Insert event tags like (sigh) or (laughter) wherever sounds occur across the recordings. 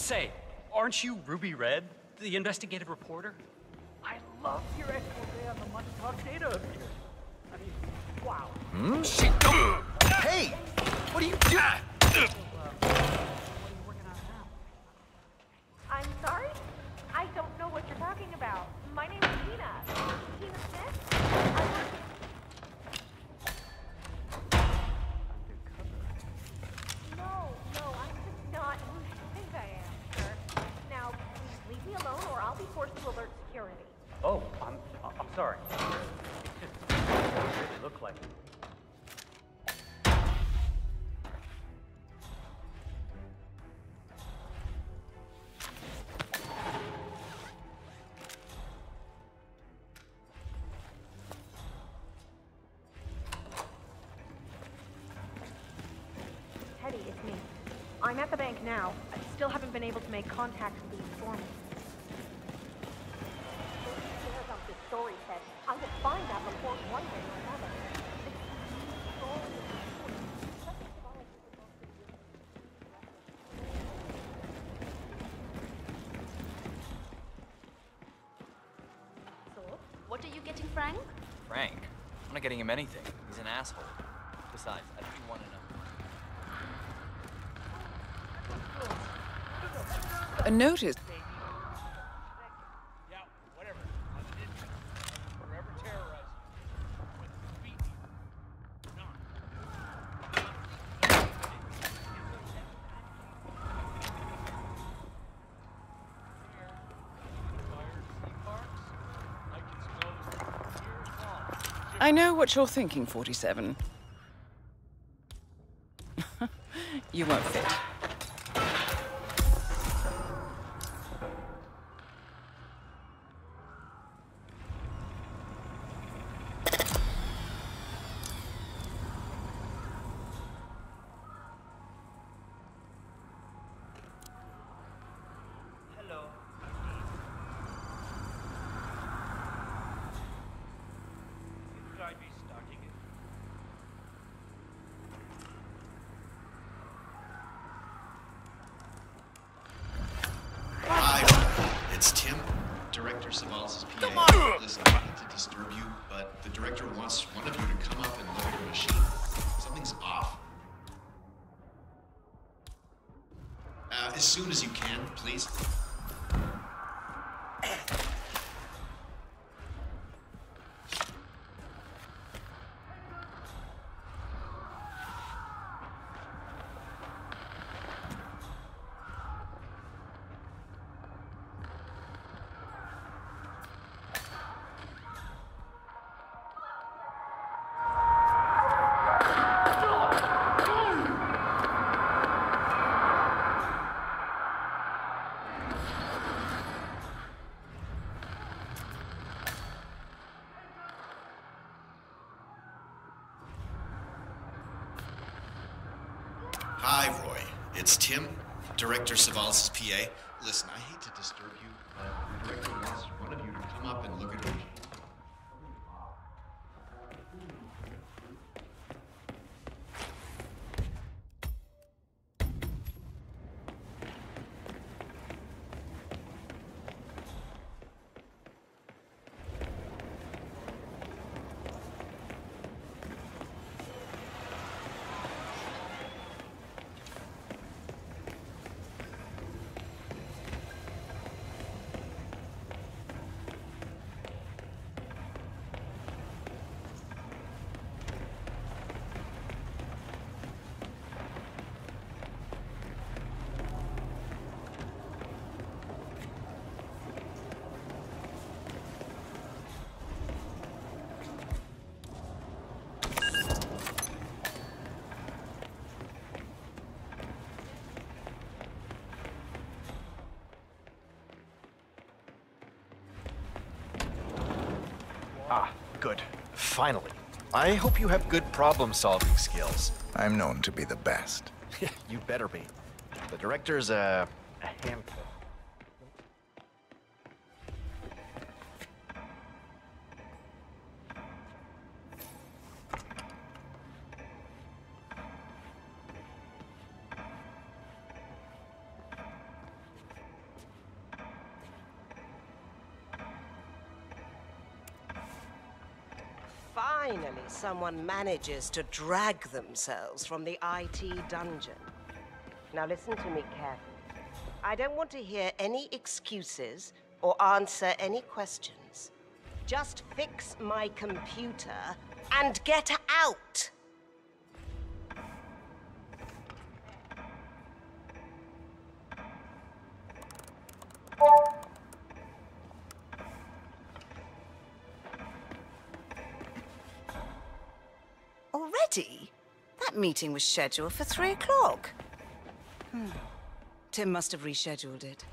Say, aren't you Ruby Red, the investigative reporter? I love your expose on the Montauk data abuse. I mean, wow. Hmm? Shit! Oh. Hey! What are you doing? At the bank now. I still haven't been able to make contact with the informant. Who cares about this story, Ted? I will find that report one way or another. This story is important. Nothing about it is supposed to be So, what are you getting, Frank? Frank? I'm not getting him anything. He's an asshole. Besides, I think you want to know. A notice. Yeah, whatever. I'm an idiot. Forever terrorizing. But beat me. Not. I know what you're thinking, 47. (laughs) you won't fit. Tim, Director Savalas' PA. Listen, I hate to disturb you, but the director wants one of you to come up and look at her machine. Ah, good. Finally. I hope you have good problem-solving skills. I'm known to be the best. (laughs) You better be. The director's a, a handful. Someone manages to drag themselves from the IT dungeon. Now listen to me carefully. I don't want to hear any excuses or answer any questions. Just fix my computer and get meeting was scheduled for three o'clock. Hmm. Tim must have rescheduled it.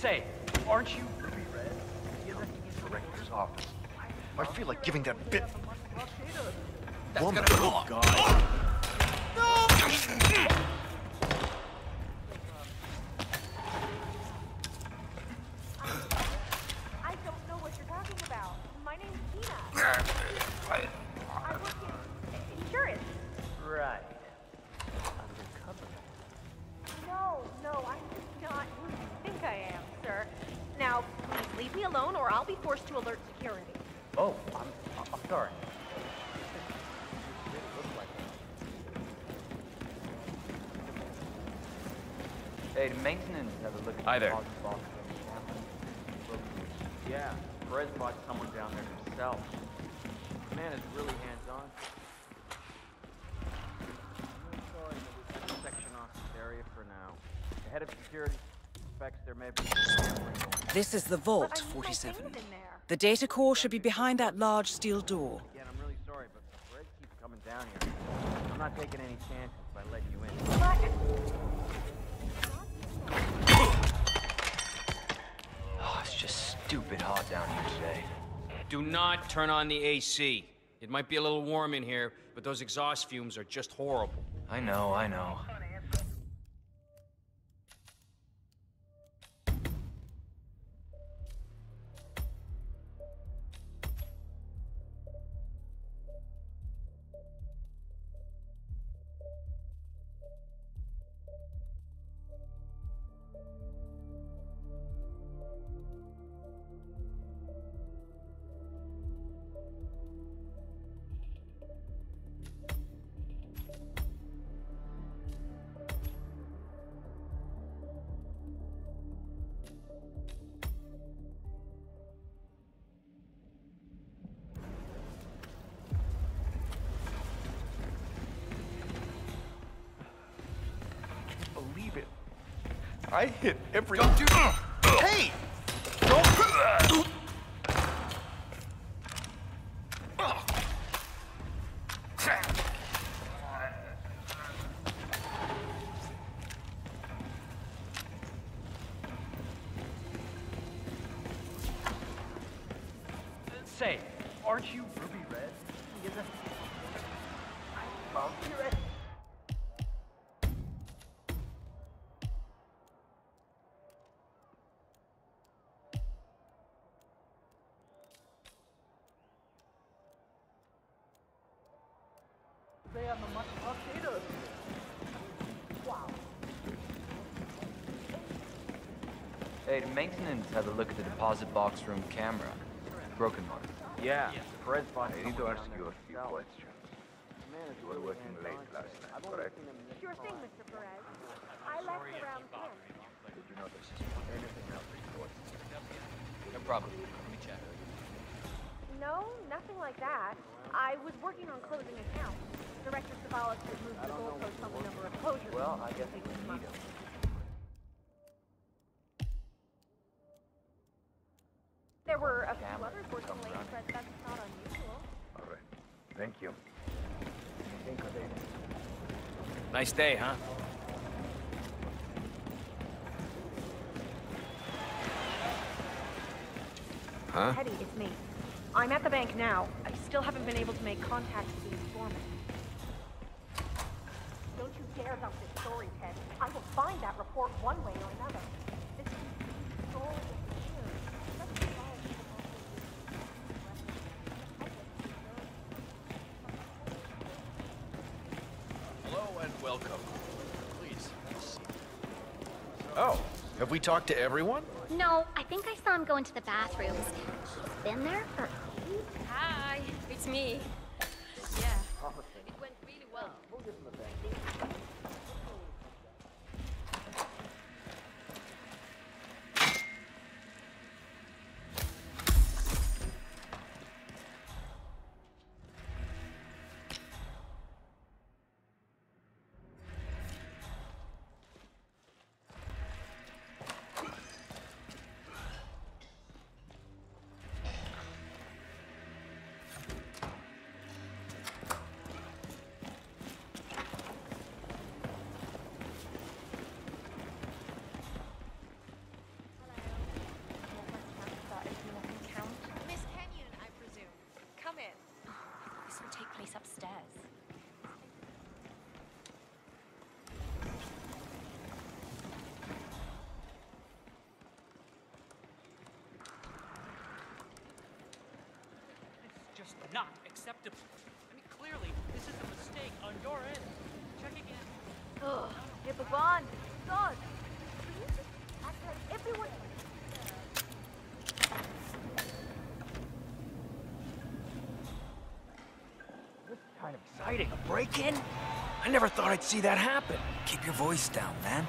Say, aren't you Ruby Red? The Director's office. I feel like giving that bit That's woman. gonna- Oh, God. I don't know what you're talking about. My name's Tina. I work in insurance. Right. Undercover. No, no, I'm not who you think I am, sir. Now, please leave me alone or I'll be forced to alert security. Oh, I'm, I'm sorry. Hey, maintenance have a look at Hi the there. box from the camera? Yeah, Perez brought someone down there himself. The man is really hands-on. I'm really sorry, but we have to section off this area for now. The head of security suspects there may be some tampering going on. This is the Vault, I need my 47. things in there. The data core should be behind that large steel door. Turn on the AC. It might be a little warm in here, but those exhaust fumes are just horrible. I know, I know. Maintenance have a look at the deposit box room camera? Broken one. Yeah, Perez bought I need to ask you a few himself. questions. The man You were working late last night, I've only correct? seen him this Sure thing. Mr. Perez. I left around 10. Did you notice anything else important? No problem. Let me check. No, nothing like that. I was working on closing accounts. Director Savalas has moved the goalposts on the number of closures. Well, I guess take we need month. him. There were a few others working late, but that's not unusual. All right. Thank you. Nice day, huh? Huh? Teddy, it's me. I'm at the bank now. I still haven't been able to make contact with the informant. Don't you dare dump this story, Ted. I will find that report one way or another. This is story of the year. Let's be honest Hello and welcome. Please, have a seat. Oh, have we talked to everyone? No, I think I saw him go into the bathrooms. He's been there for. Hi, it's me. Not acceptable. I mean, clearly, this is a mistake on your end. Check again. Ugh, hey, Bhavan, God, will you just act like everyone... Kind of exciting. A break-in? I never thought I'd see that happen. Keep your voice down, man.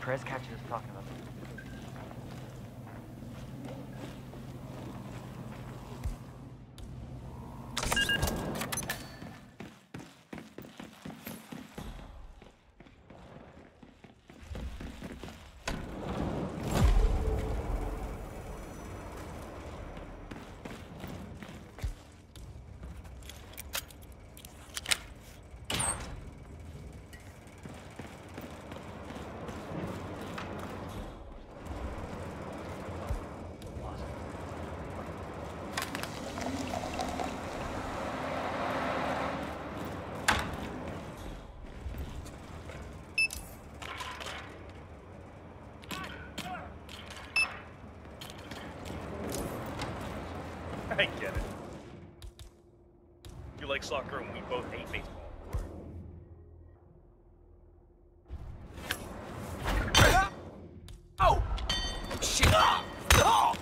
Perez catches us talking about I get it. You like soccer and we both hate baseball. Oh! Shit! Oh!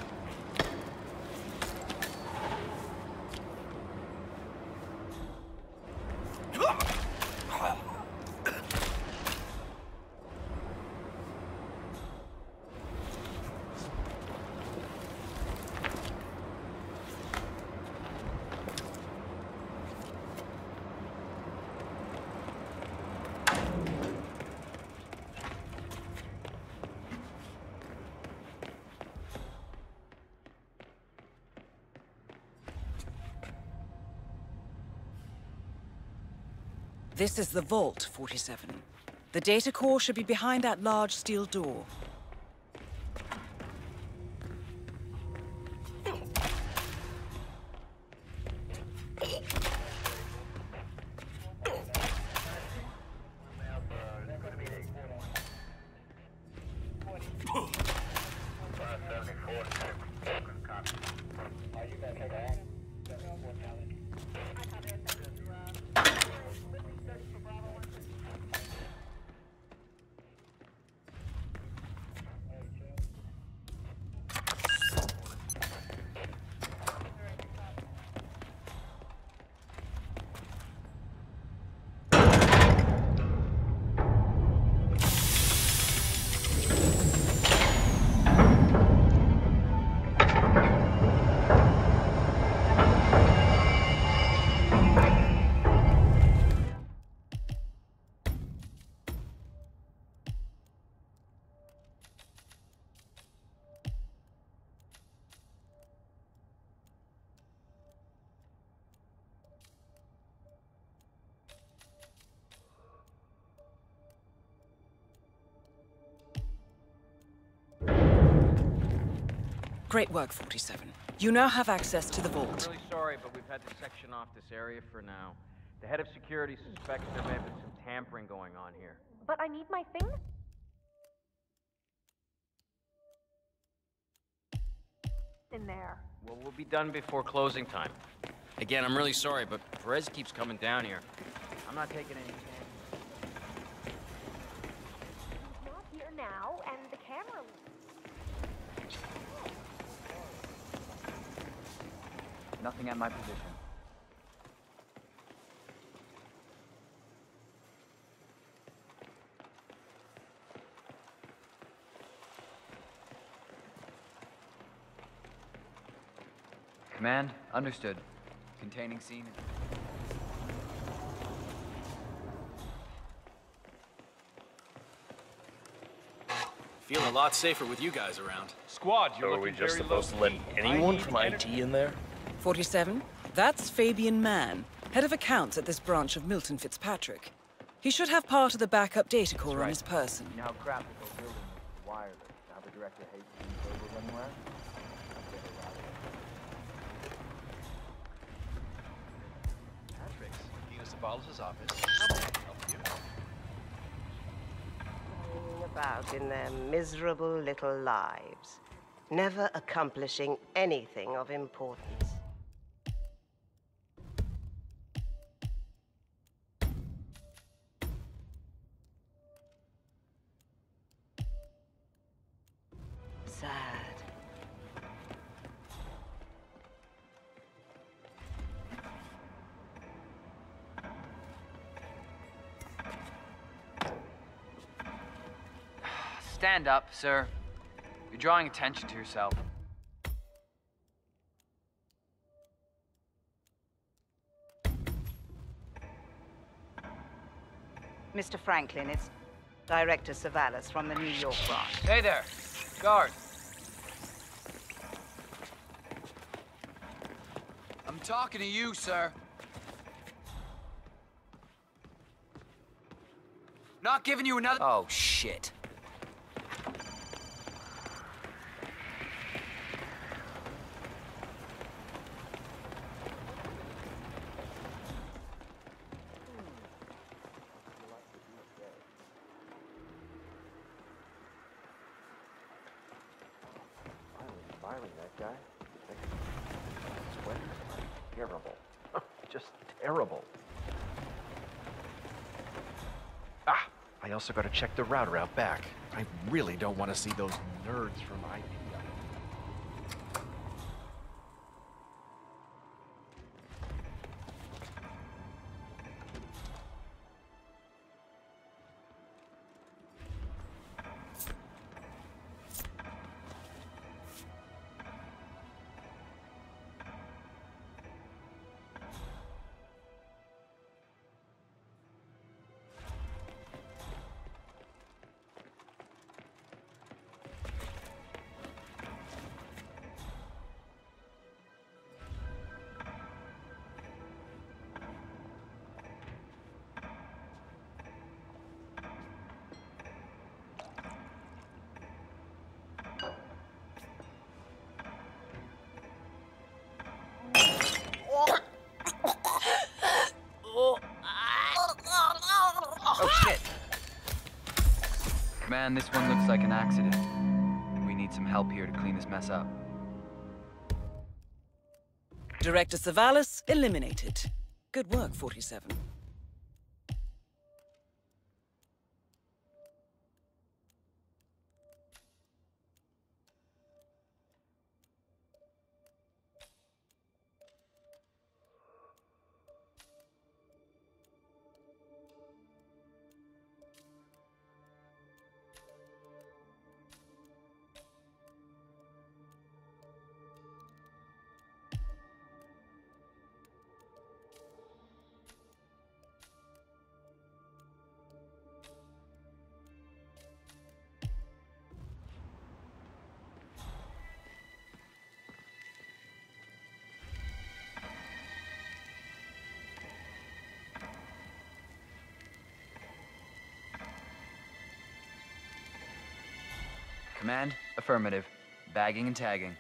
This is the vault, 47. The data core should be behind that large steel door. Great work, 47. You now have access to the vault. I'm really sorry, but we've had to section off this area for now. The head of security suspects there may have been some tampering going on here. But I need my thing. In there. Well, we'll be done before closing time. Again, I'm really sorry, but Perez keeps coming down here. I'm not taking any chances. He's not here now, and the camera. Nothing at my position. Command, understood. Containing scene. Feeling a lot safer with you guys around. Squad, So are we just supposed to let anyone from IT in there? 47? That's Fabian Mann, head of accounts at this branch of Milton Fitzpatrick. He should have part of the backup data core on his person. You know how crap this whole building is wireless. Now the director hates these cables anywhere. Patrick's, Nina Savalas' office. How may I help about in their miserable little lives, never accomplishing anything of importance. Stand up, sir. You're drawing attention to yourself. Mr. Franklin, it's Director Savalas from the New York branch. Hey there, guard. I'm talking to you, sir. Not giving you another. Oh, shit. Firing that guy. Sweaty. Terrible. Just terrible. Ah, I also gotta check the router out back. I really don't want to see those nerds from IT. Command, this one looks like an accident. We need some help here to clean this mess up. Director Savalas eliminated. Good work, 47. Affirmative. Bagging and tagging.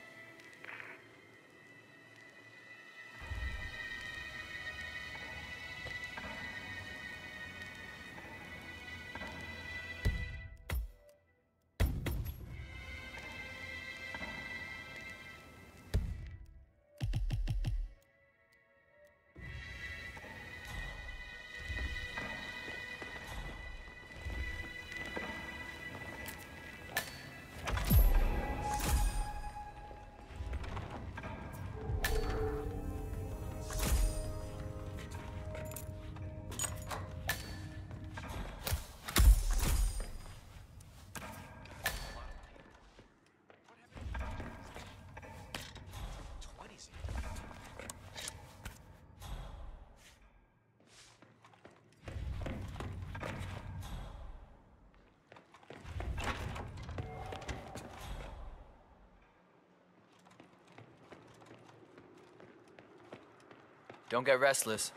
Don't get restless.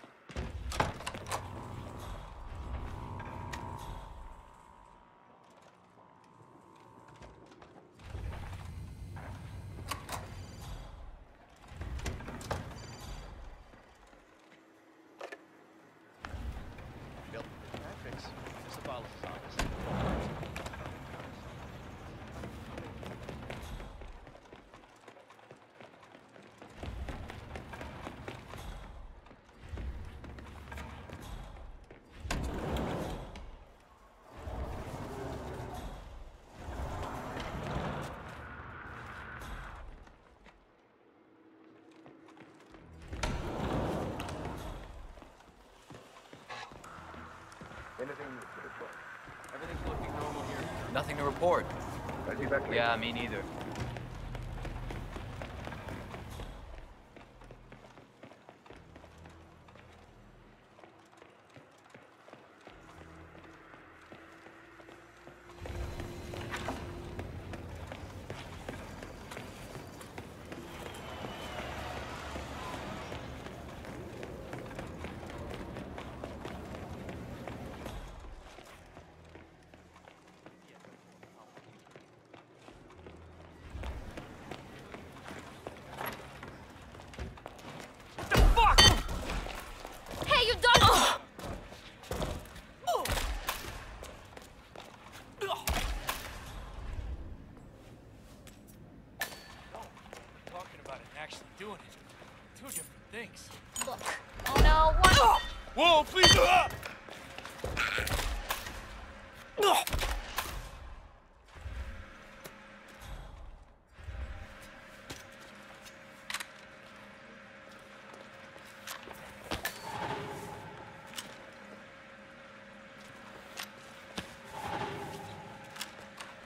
Bill, Patrick's Savalas' office. Anything to report? Everything's looking normal here. Nothing to report. Glad you're back. Yeah, me neither. Hey, you done? Talking about it and actually doing it. Two different things. Look. Oh no, what? Whoa, please! Uh! What the hell is that? Right there!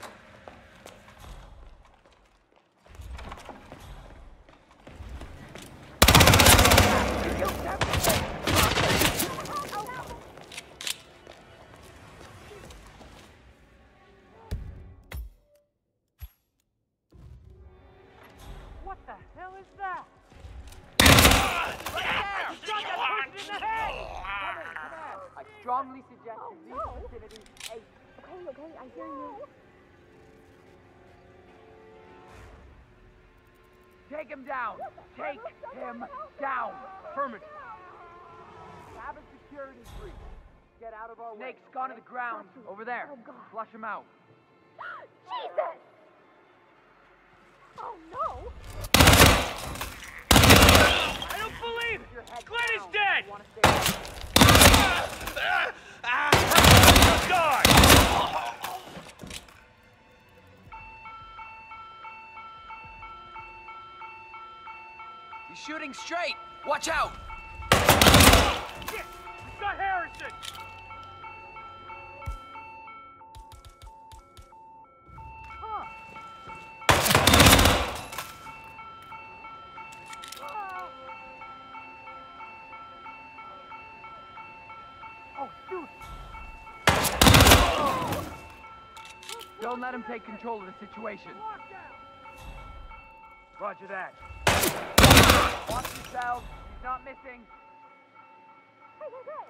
Shot that person in the head! Come in, come in. I strongly suggest you leave vicinity ASAP. Okay, okay, I hear you. Take him down! Take him down! Affirmative. Have a security breach. Get out of our way. Snake's gone to the ground. Over there. Flush him out. Jesus! Oh no! Believe it! Glenn is dead! Ah! Ah! He's shooting straight. Watch out. Shit! We've got Harrison! Don't let him take control of the situation. Roger that. Watch yourselves. He's not missing. Hey, hey, hey!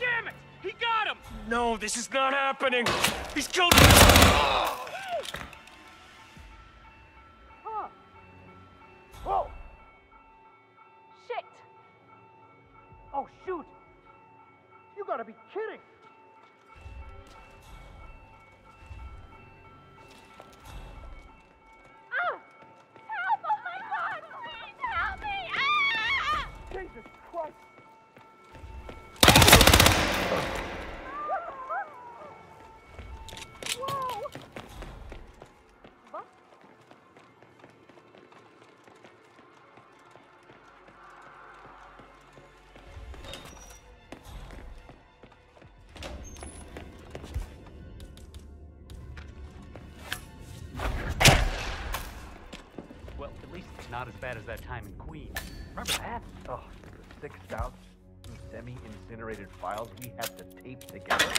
Damn it! He got him! No, this is not happening! He's killed not as bad as that time in Queens. Remember that? Oh, the six and semi-incinerated files we had to tape together?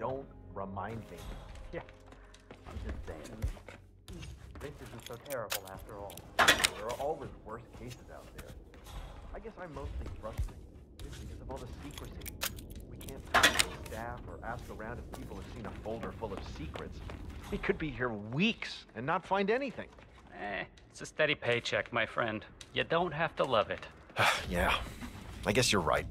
Don't remind me. Yeah, I'm just saying. This isn't so terrible after all. There are always worse cases out there. I guess I'm mostly trusting, just because of all the secrecy. We can't talk to staff or ask around if people have seen a folder full of secrets. We could be here weeks and not find anything. It's a steady paycheck, my friend. You don't have to love it. (sighs) yeah, I guess you're right.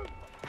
Come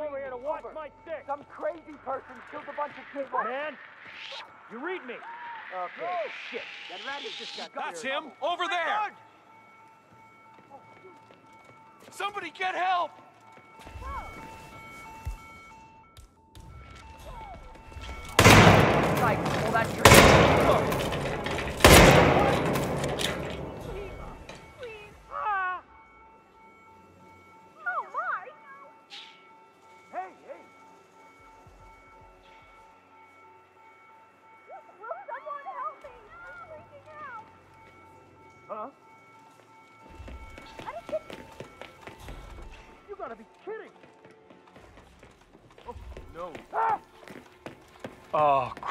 over here to watch my six. Some crazy person killed a bunch of people. Man, you read me. Okay. Oh, shit. That Randy just got That's cleared. him! Over there! Somebody get help!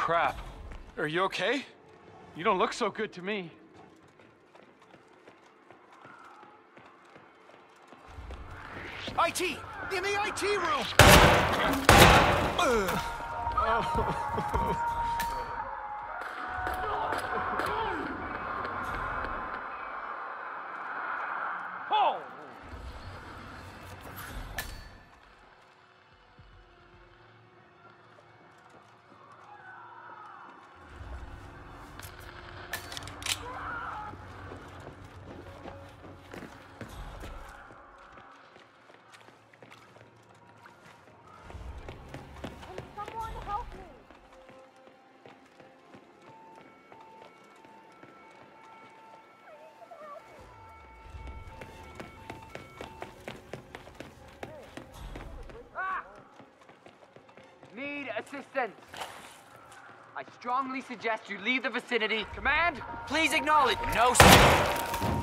Crap. Are you okay? You don't look so good to me. IT! In the IT room! (laughs) Oh! (laughs) assistance. I strongly suggest you leave the vicinity. Command, please acknowledge. No, sir.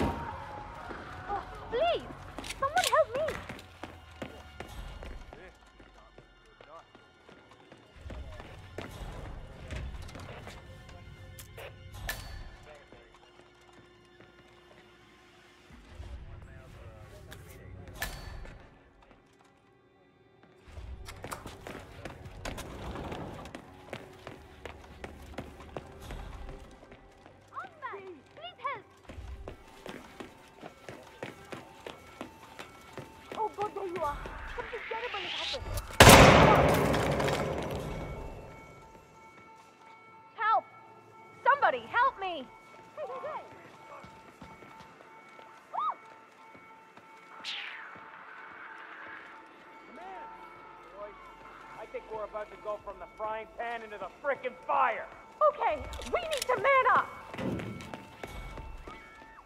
Think we're about to go from the frying pan into the frickin' fire. Okay, we need to man up!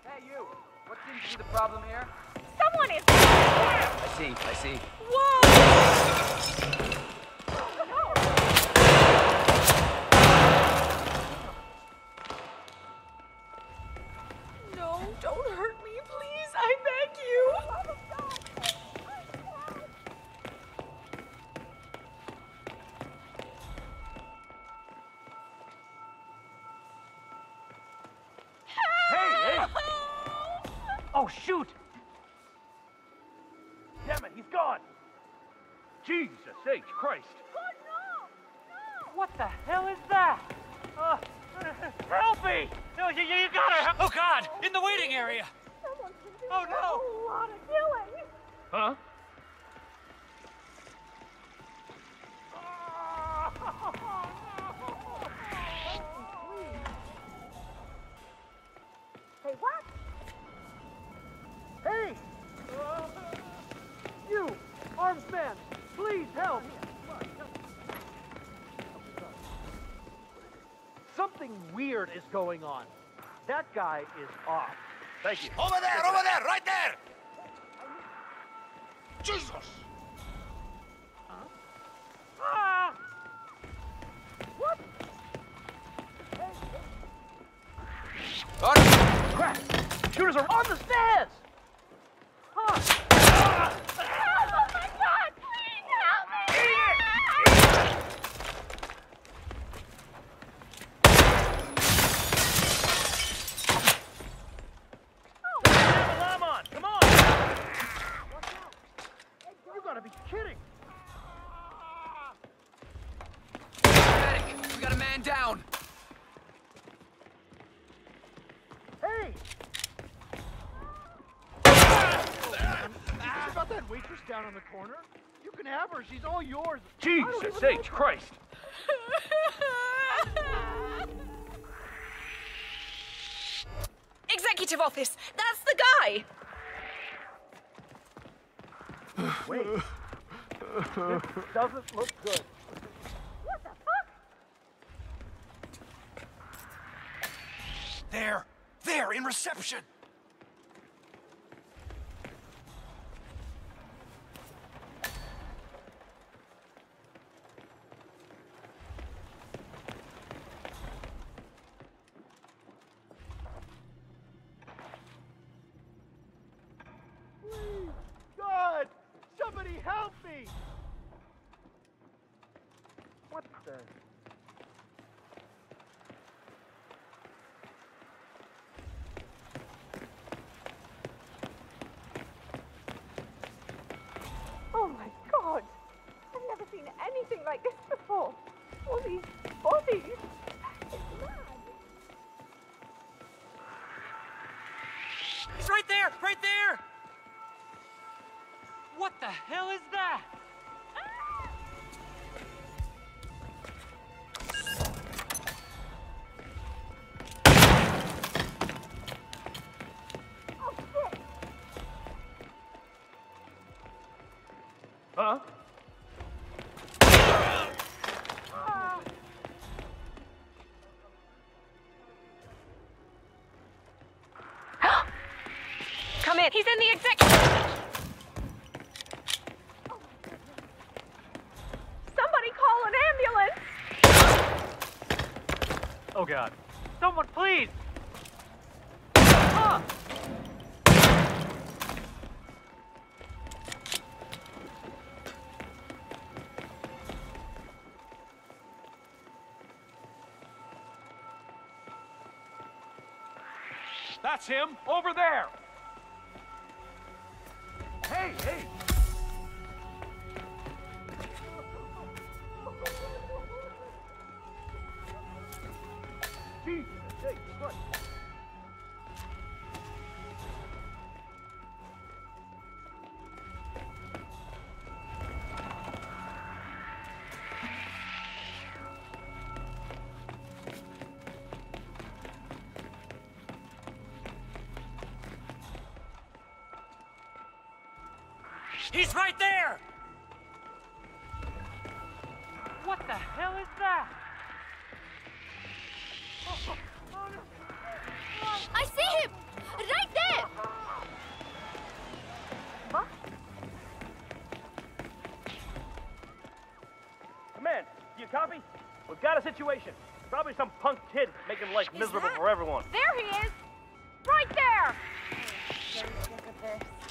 Hey, you. What seems to be the problem here? Someone is... I see, I see. No, shoot! Damn it, he's gone! Jesus H. Christ! What the hell is that? Uh, (laughs) help me! No, you, you gotta help! Oh God! In the waiting area! Oh no! Guy is off. Thank you. Over there, over there, right there! Wait. this doesn't look good. What the fuck? There! There, in reception! He's in the executive. Somebody call an ambulance! Oh god. Someone, please! That's him, over there! Situation. Probably some punk kid making life miserable that- for everyone. There he is! Right there!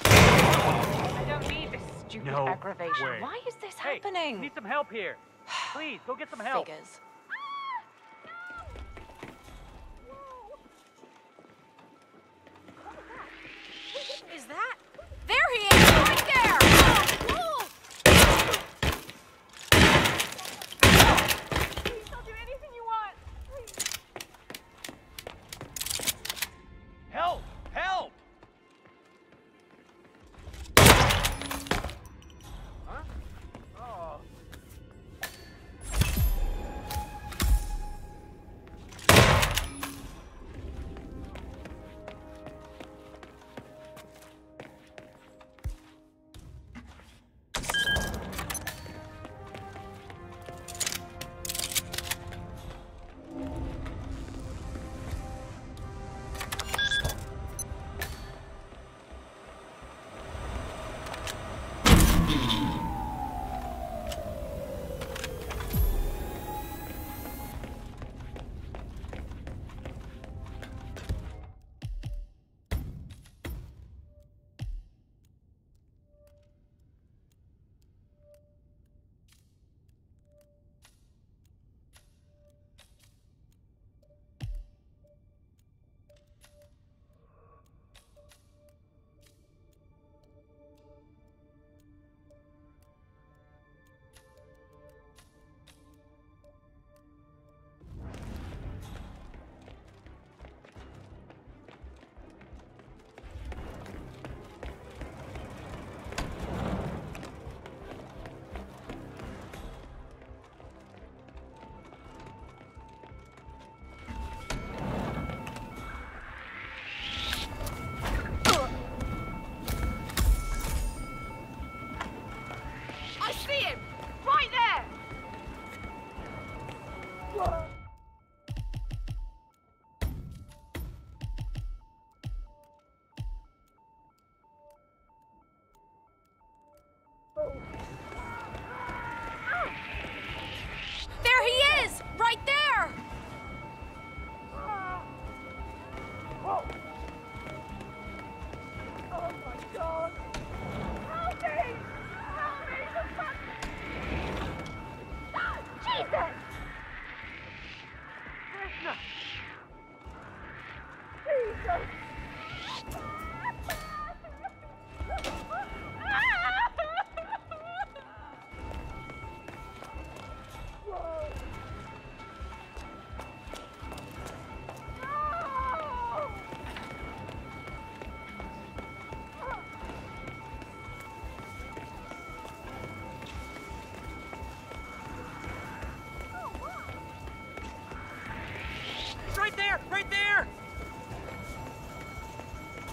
I don't need this stupid No aggravation. way. Why is this Hey, happening? Need some help here. Please, go get some help. Figures.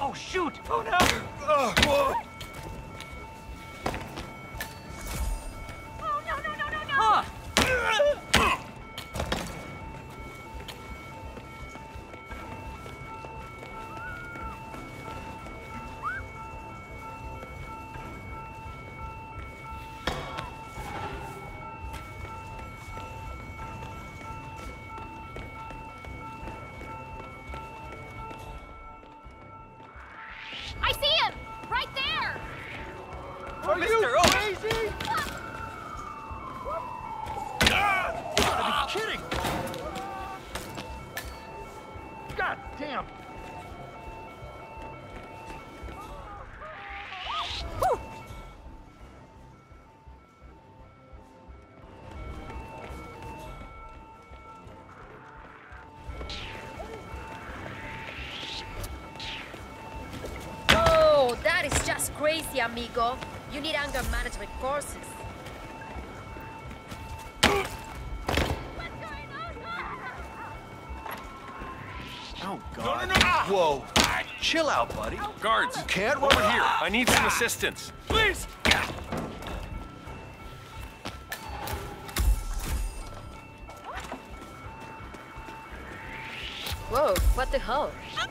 Oh, shoot! Oh, no! Oh, that is crazy, amigo. You need anger management courses. Oh, God. Ah. Whoa. Chill out, buddy. Oh, Guards, You can't over run- here. I need some assistance. Please! Whoa, what the hell? Ah.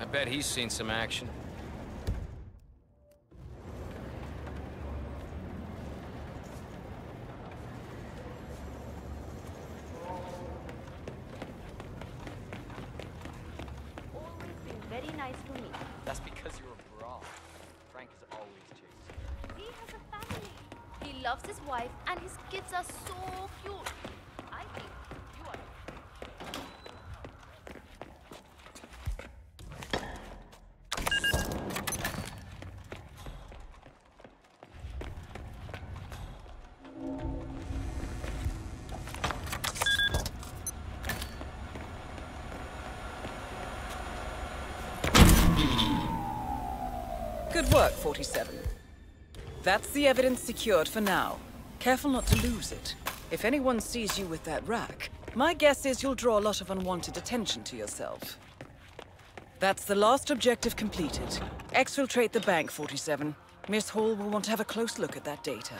I bet he's seen some action. Work, 47. That's the evidence secured for now. Careful not to lose it. If anyone sees you with that rack, my guess is you'll draw a lot of unwanted attention to yourself. That's the last objective completed. Exfiltrate the bank, 47. Miss Hall will want to have a close look at that data.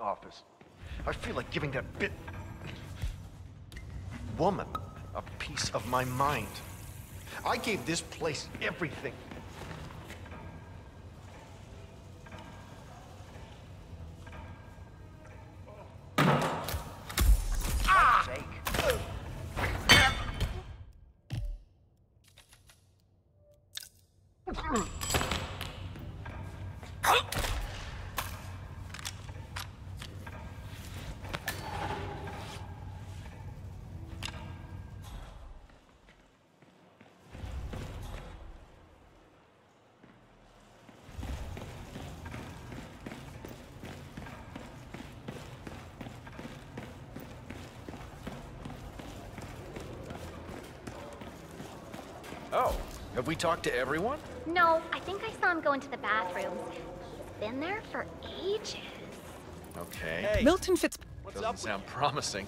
Office. I feel like giving that bit... woman a piece of my mind. I gave this place everything. We talked to everyone? No, I think I saw him go into the bathroom. He's been there for ages. Okay. Milton Fitz. Doesn't sound promising.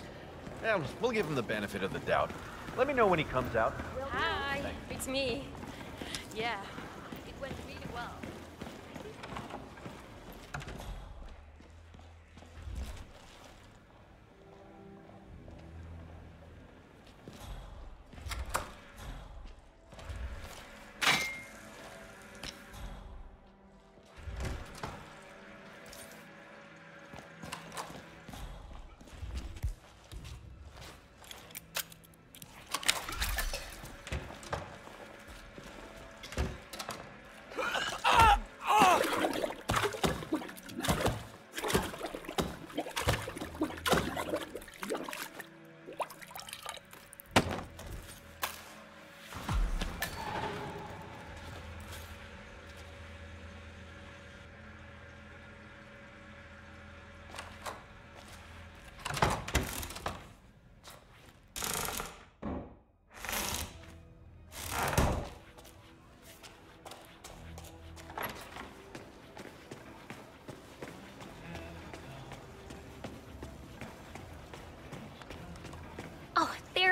Yeah, we'll give him the benefit of the doubt. Let me know when he comes out. Hi, it's me. Yeah,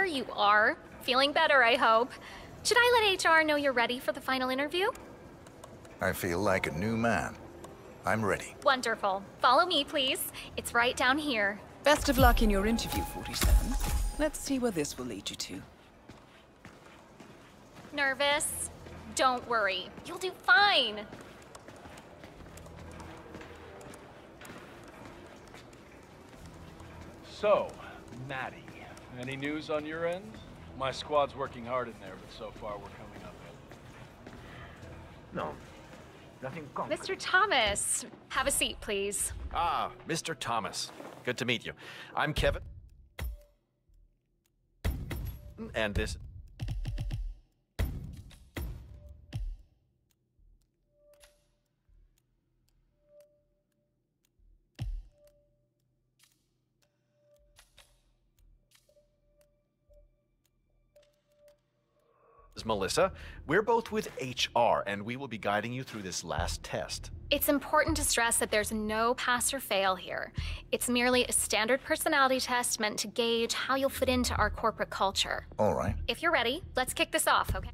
you are. Feeling better, I hope. Should I let HR know you're ready for the final interview? I feel like a new man. I'm ready. Wonderful. Follow me, please. It's right down here. Best of luck in your interview, 47. Let's see where this will lead you to. Nervous? Don't worry. You'll do fine. So, Maddie, any news on your end? My squad's working hard in there, but so far we're coming up No. Nothing concrete. Mr. Thomas, have a seat, please. Ah, Mr. Thomas. Good to meet you. I'm Kevin. And this. Is Melissa. We're both with HR, and we will be guiding you through this last test. It's important to stress that there's no pass or fail here. It's merely a standard personality test meant to gauge how you'll fit into our corporate culture. All right. If you're ready, let's kick this off, okay?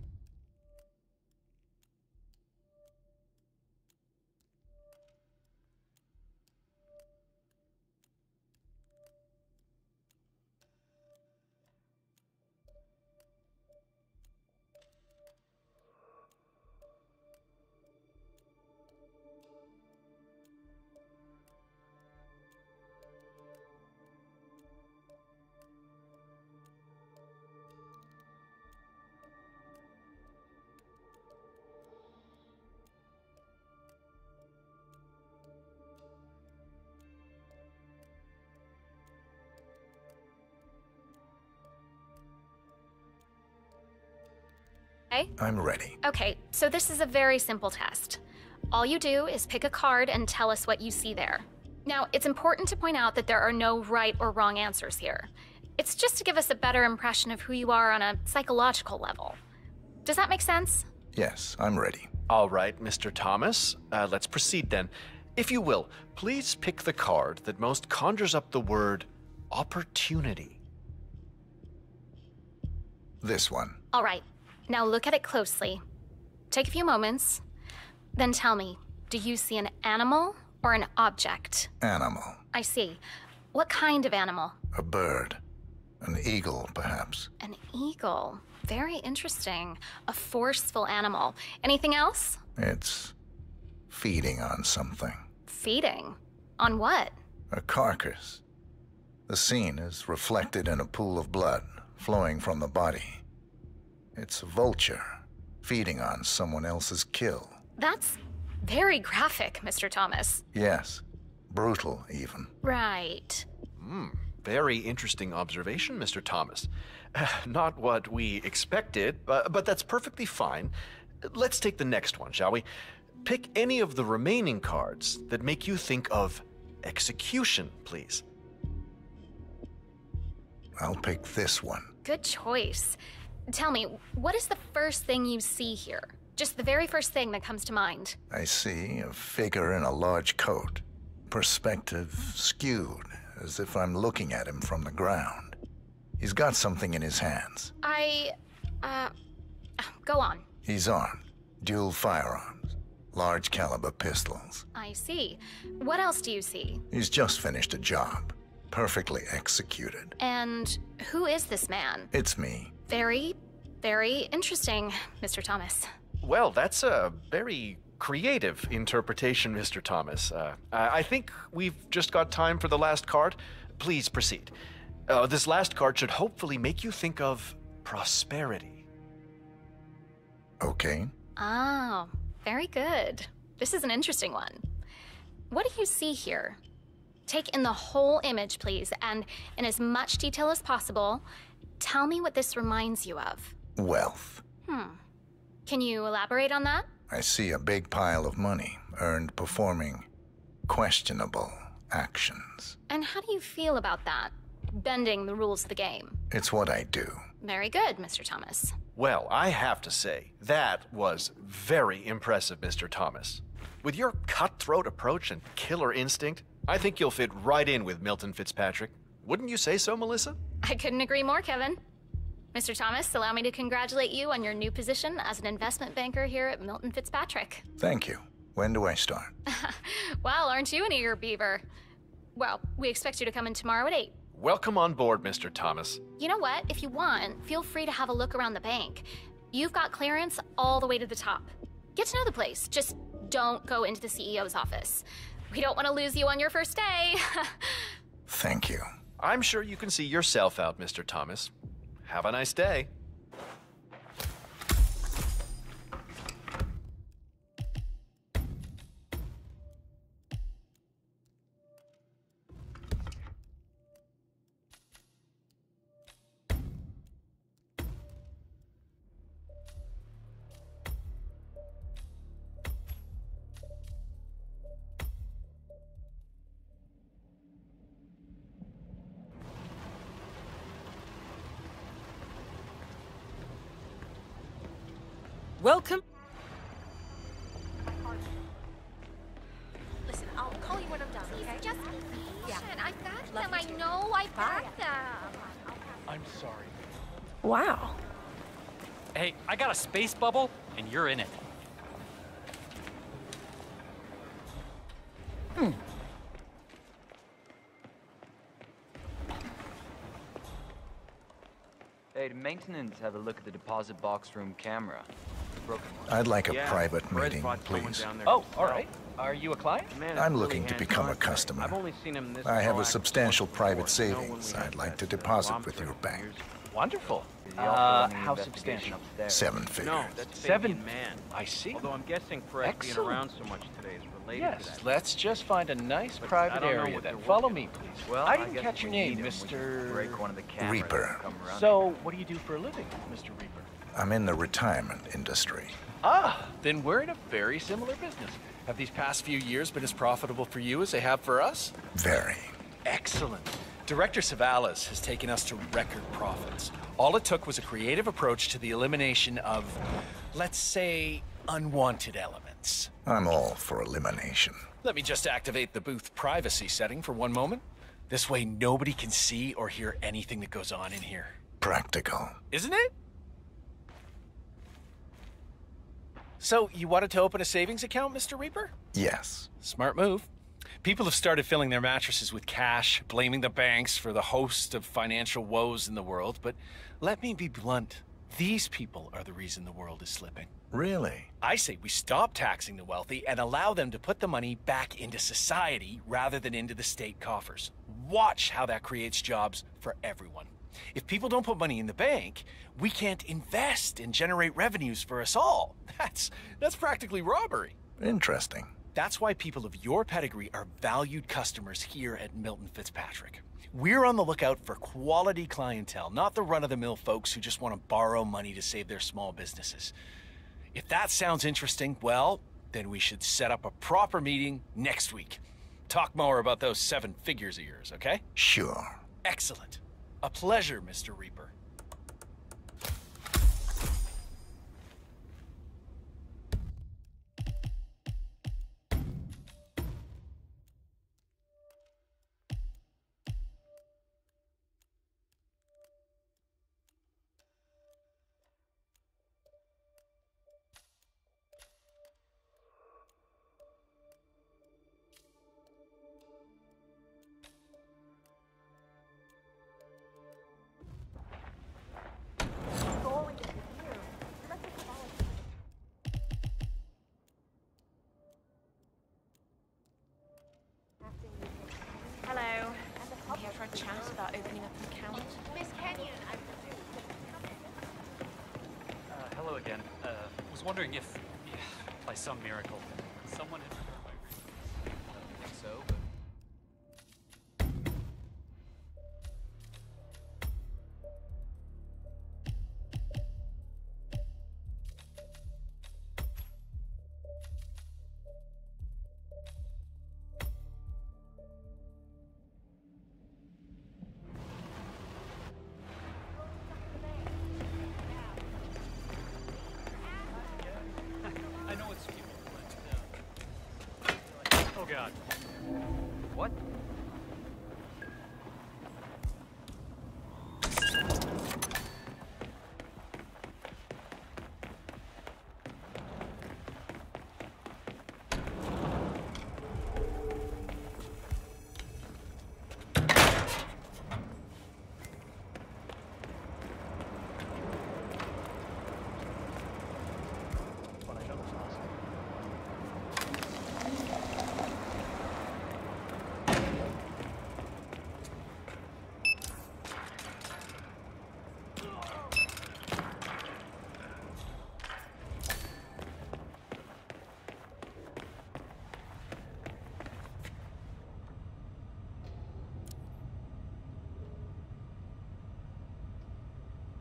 Okay? I'm ready. Okay, so this is a very simple test. All you do is pick a card and tell us what you see there. Now, it's important to point out that there are no right or wrong answers here. It's just to give us a better impression of who you are on a psychological level. Does that make sense? Yes, I'm ready. All right, Mr. Thomas. Uh, let's proceed then. If you will, please pick the card that most conjures up the word opportunity. This one. All right, now look at it closely. Take a few moments, then tell me do you see an animal Or an object? Animal. I see. What kind of animal? A bird. An eagle, perhaps. An eagle. Very interesting. A forceful animal. Anything else? It's feeding on something. Feeding. On what? A carcass. The scene is reflected in a pool of blood flowing from the body. It's a vulture feeding on someone else's kill. That's very graphic, Mr. Thomas. Yes, brutal even. Right. Hmm, very interesting observation, Mr. Thomas. (sighs) Not what we expected, but, but that's perfectly fine. Let's take the next one, shall we? Pick any of the remaining cards that make you think of execution, please. I'll pick this one. Good choice. Tell me, what is the first thing you see here? Just the very first thing that comes to mind. I see a figure in a large coat, perspective skewed, as if I'm looking at him from the ground. He's got something in his hands. I. uh. Go on. He's armed, dual firearms, large caliber pistols. I see. What else do you see? He's just finished a job, perfectly executed. And who is this man? It's me. Very, very interesting, Mr. Thomas. Well, that's a very creative interpretation, Mr. Thomas. Uh, I I think we've just got time for the last card. Please proceed. Uh, this last card should hopefully make you think of prosperity. Okay. Oh, very good. This is an interesting one. What do you see here? Take in the whole image, please, and in as much detail as possible, tell me what this reminds you of. Wealth. Hmm. Can you elaborate on that? I see a big pile of money earned performing questionable actions. And how do you feel about that? Bending the rules of the game. It's what I do. Very good, Mr. Thomas. Well, I have to say, that was very impressive, Mr. Thomas. With your cutthroat approach and killer instinct, I think you'll fit right in with Milton Fitzpatrick. Wouldn't you say so, Melissa? I couldn't agree more, Kevin. Mr. Thomas, allow me to congratulate you on your new position as an investment banker here at Milton Fitzpatrick. Thank you. When do I start? (laughs) well, aren't you an eager beaver? Well, we expect you to come in tomorrow at 8. Welcome on board, Mr. Thomas. You know what? If you want, feel free to have a look around the bank. You've got clearance all the way to the top. Get to know the place. Just don't go into the CEO's office. We don't want to lose you on your first day. (laughs) Thank you. I'm sure you can see yourself out, Mr. Thomas. Have a nice day. Space bubble, and you're in it. Hmm. Hey, did maintenance have a look at the deposit box room camera? Broken one. I'd like a Yeah, private meeting, please. Oh, all right. Are you a client? Man, I'm it's looking to become a customer. I've only seen him this I have a substantial private before, you know, when savings I'd like to deposit with your a few bank. Years ago. Wonderful. Is he also Uh, how substantial? upstairs? Seven figures. No, that's Seven. Man. I see. Although I'm guessing Fred being Excellent. around so much today is related to Yes, that. let's just find a nice But private area then. Follow me, please. Well, I I didn't guess catch your name, need 'em, we can Mr. break one of the Reaper. come around So, what do you do for a living, Mr. Reaper? I'm in the retirement industry. Ah, then we're in a very similar business. Have these past few years been as profitable for you as they have for us? Very. Excellent. Director Savalas has taken us to record profits. All it took was a creative approach to the elimination of, let's say, unwanted elements. I'm all for elimination. Let me just activate the booth privacy setting for one moment. This way, nobody can see or hear anything that goes on in here. Practical. Isn't it? So, you wanted to open a savings account, Mr. Reaper? Yes. Smart move. People have started filling their mattresses with cash, blaming the banks for the host of financial woes in the world, but let me be blunt. These people are the reason the world is slipping. Really? I say we stop taxing the wealthy and allow them to put the money back into society rather than into the state coffers. Watch how that creates jobs for everyone. If people don't put money in the bank, we can't invest and generate revenues for us all. (laughs) That's that's practically robbery. Interesting. That's why people of your pedigree are valued customers here at Milton Fitzpatrick. We're on the lookout for quality clientele, not the run-of-the-mill folks who just want to borrow money to save their small businesses. If that sounds interesting, well, then we should set up a proper meeting next week. Talk more about those seven figures of yours, okay? Sure. Excellent. A pleasure, Mr. Reaper.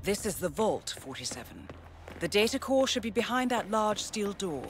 This is the vault, 47. The data core should be behind that large steel door.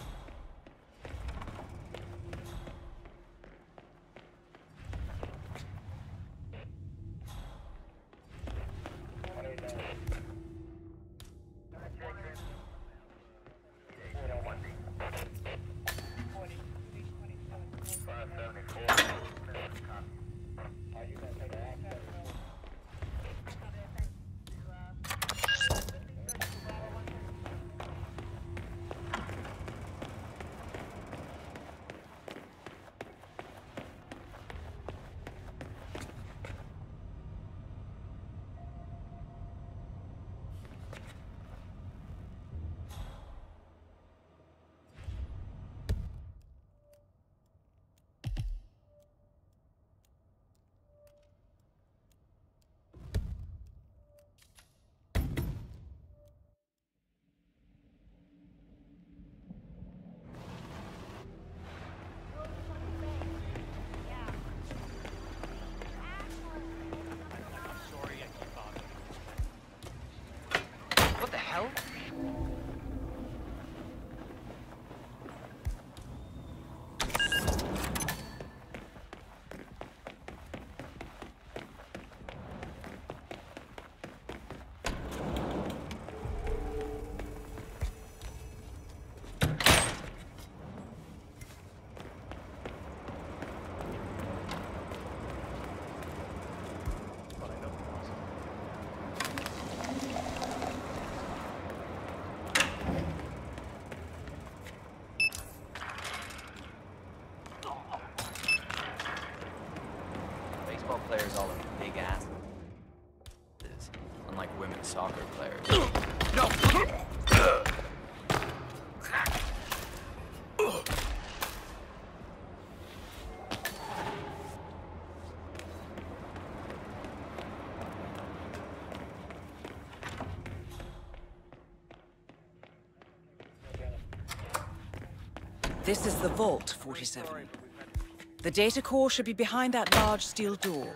This is the vault, 47. The data core should be behind that large steel door.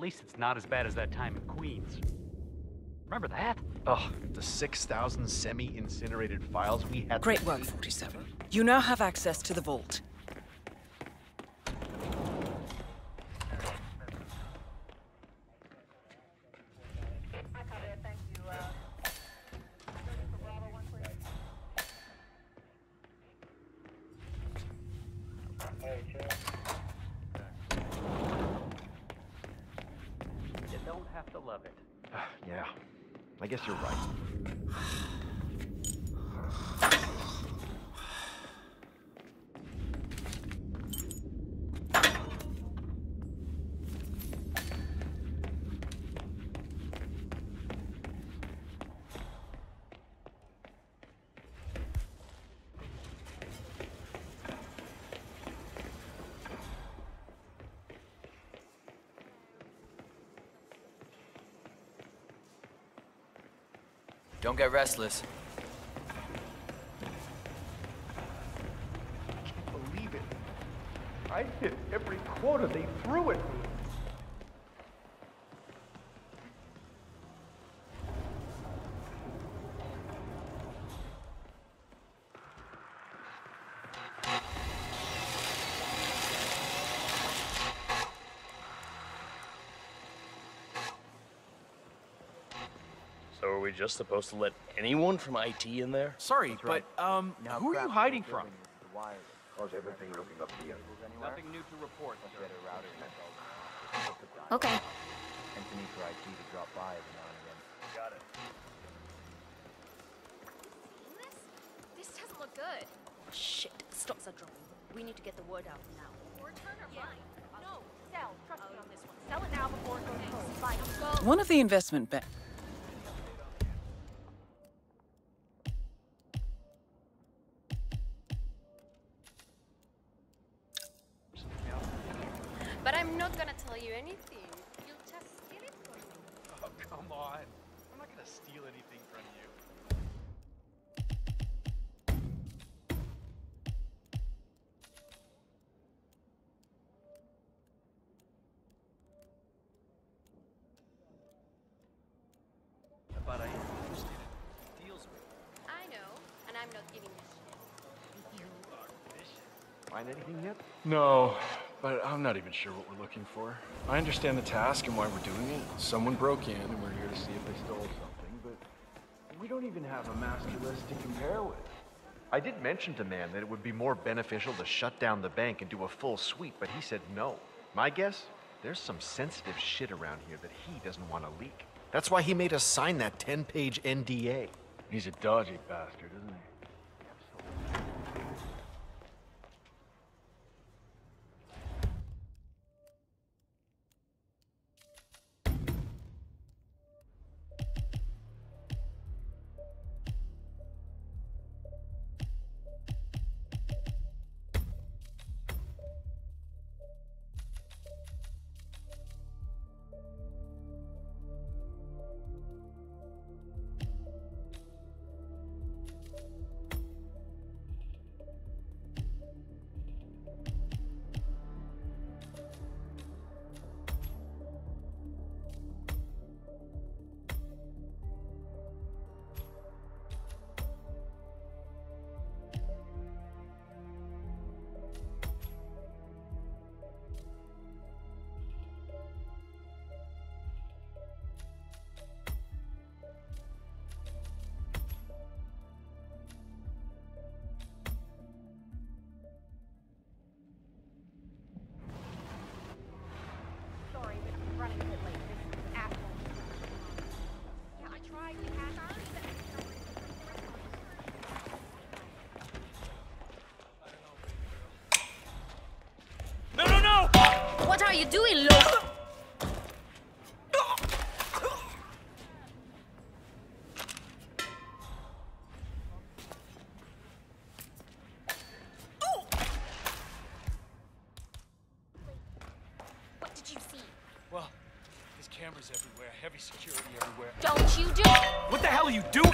At least it's not as bad as that time in Queens. Remember that? Oh, the 6,000 semi-incinerated files we had. Great work, 47. You now have access to the vault. You don't have to love it. yeah, I guess you're right. Don't get restless. Believe it. I hit every quota they threw at me. So are we just supposed to let anyone from IT in there? Sorry, but, um, who are you hiding from? How's everything looking up here? Nothing new to report, sir. Okay. And to for IT to drop by every now and again. Got it. This doesn't look good. Shit, stocks are dropping. We need to get the word out now. Or turn or Yeah. No, sell. Trust me on this one. Sell it now before it goes cold. Bye. Go. One of the investment ba- No, but I'm not even sure what we're looking for. I understand the task and why we're doing it. Someone broke in and we're here to see if they stole something, but we don't even have a master list to compare with. I did mention to Man that it would be more beneficial to shut down the bank and do a full sweep, but he said no. My guess? There's some sensitive shit around here that he doesn't want to leak. That's why he made us sign that 10 page NDA. He's a dodgy bastard, you doing, Lo? What did you see? Well, there's cameras everywhere, heavy security everywhere. Don't you do What the hell are you doing?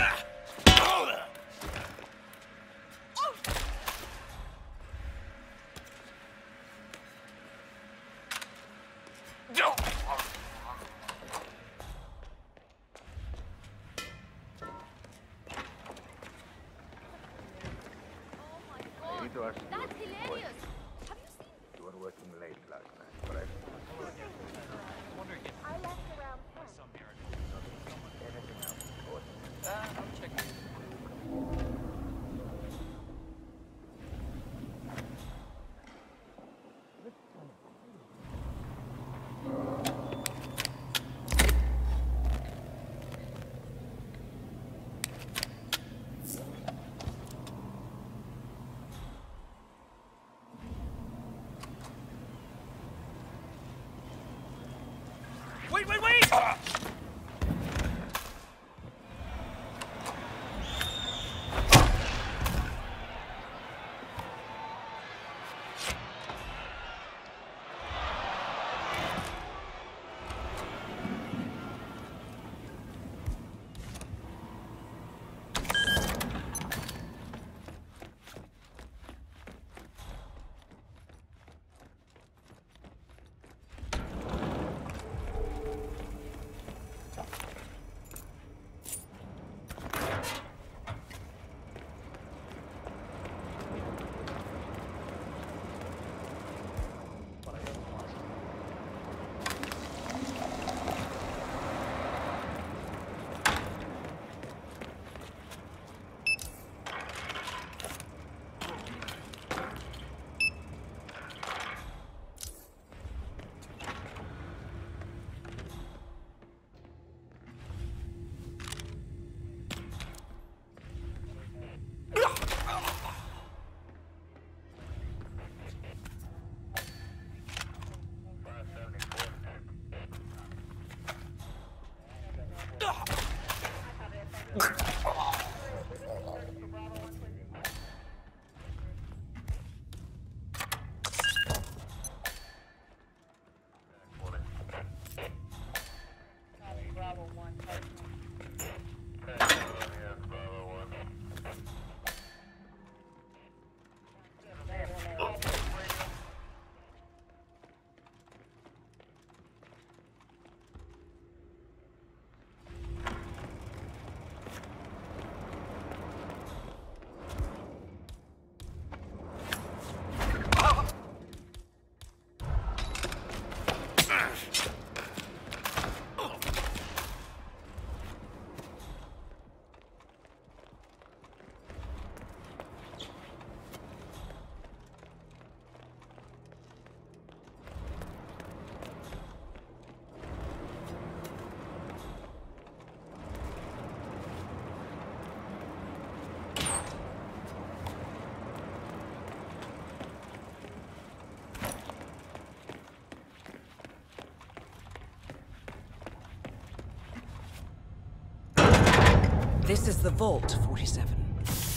This is the Vault 47.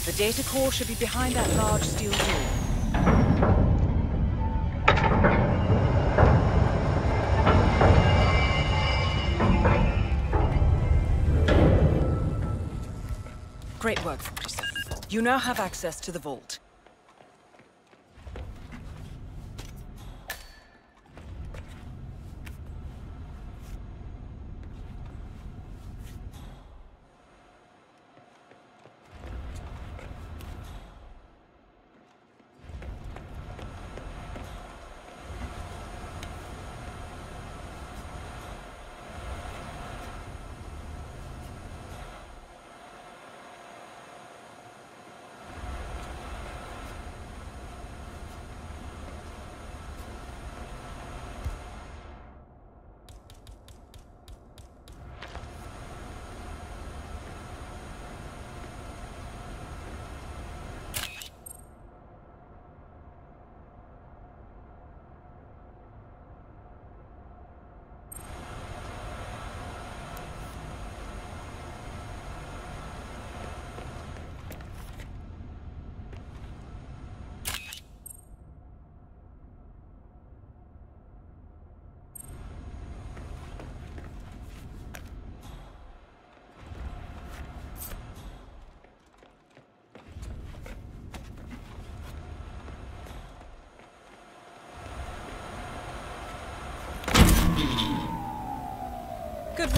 The data core should be behind that large steel door. Great work, 47. You now have access to the vault.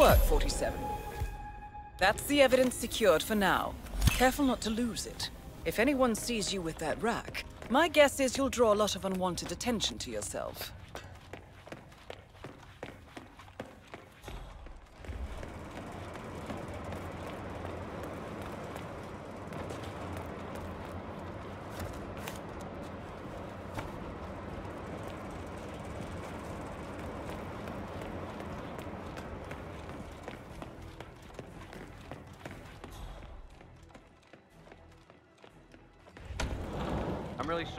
Work, 47. That's the evidence secured for now. Careful not to lose it. If anyone sees you with that rack, my guess is you'll draw a lot of unwanted attention to yourself.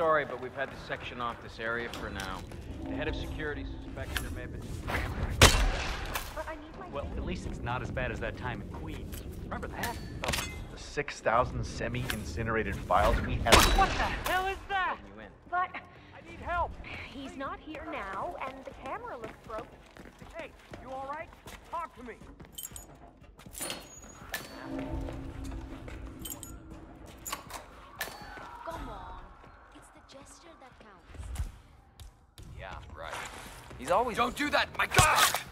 Sorry, but we've had to section off this area for now. The head of security suspects there may have been some tampering. Well, at least it's not as bad as that time in Queens. Remember that? The 6,000 semi-incinerated files we had- What the hell is that? You in. But I need help. he's not here now, and the camera looks broken. Hey, you all right? Talk to me. He's always. Don't do that, my God!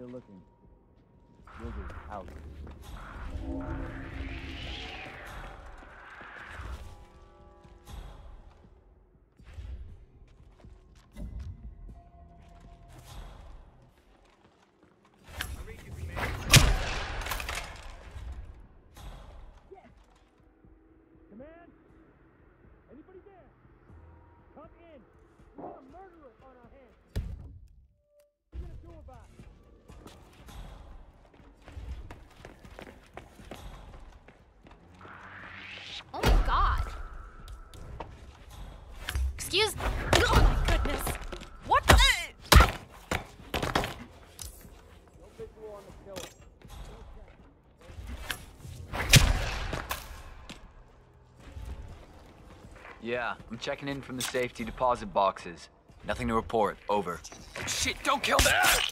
Still looking. Excuse. Oh my goodness. What the? No visual on the killer. Yeah, I'm checking in from the safety deposit boxes. Nothing to report. Over. Shit, don't kill that!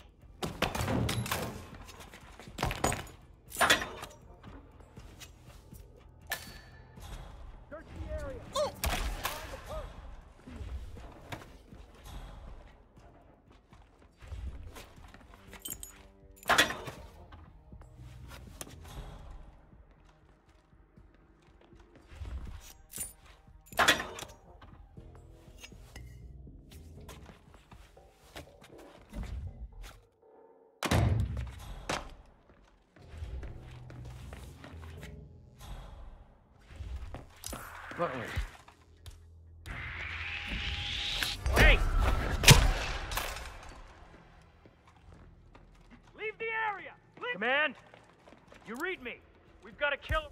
We've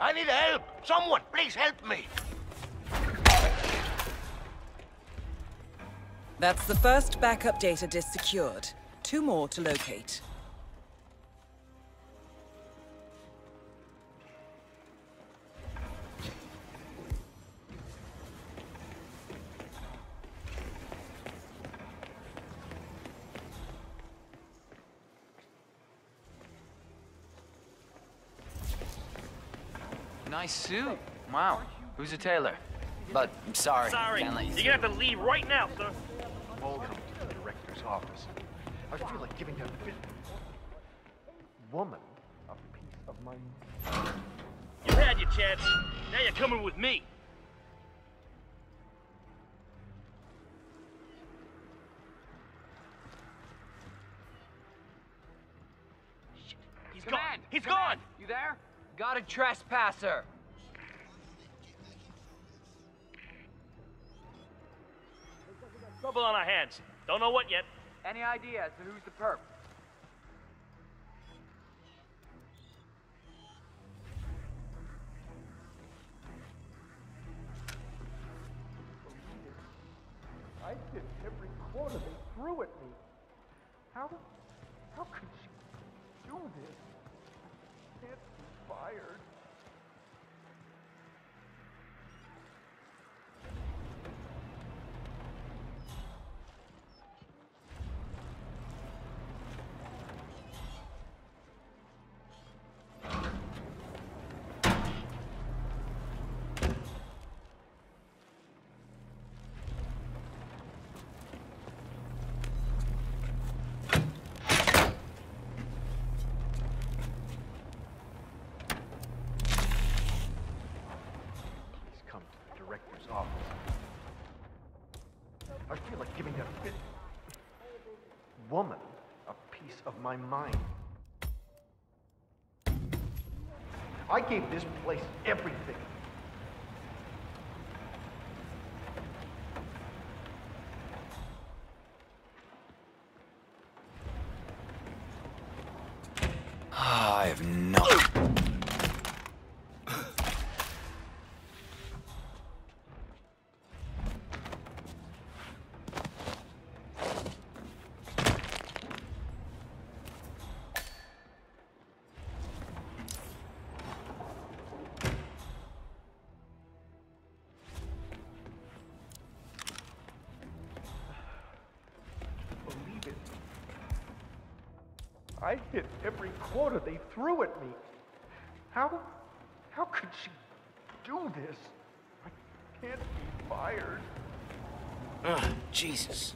I need help! Someone, please help me! That's the first backup data disk secured. Two more to locate. Nice suit. Wow. Who's a tailor? But I'm sorry. Sorry. Can't let you You're gonna have to leave right now, sir. Welcome to the director's office. I feel like giving that fit woman a piece of my. You had your chance. Now you're coming with me. Shit, He's gone. He's gone. You there? Got a trespasser. Trouble on our hands. Don't know what yet. Any idea as to who's the perp? I did every quarter they threw at me. How, how could she do this? I can't be fired. Please come to the director's office. I feel like giving that fit woman a piece of my mind. I gave this place everything. I hit every quarter they threw at me. How, how could she do this? I can't be fired. Ugh, Jesus.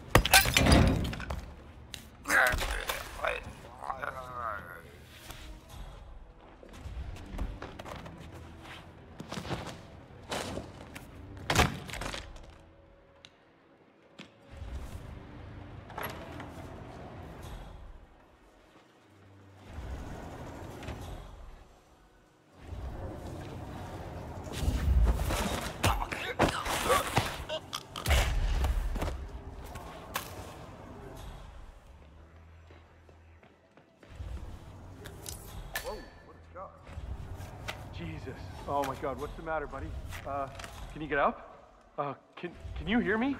Whoa, what a shock. Jesus. Oh my god, what's the matter, buddy? Uh, can you get up? Uh, can, can you hear me?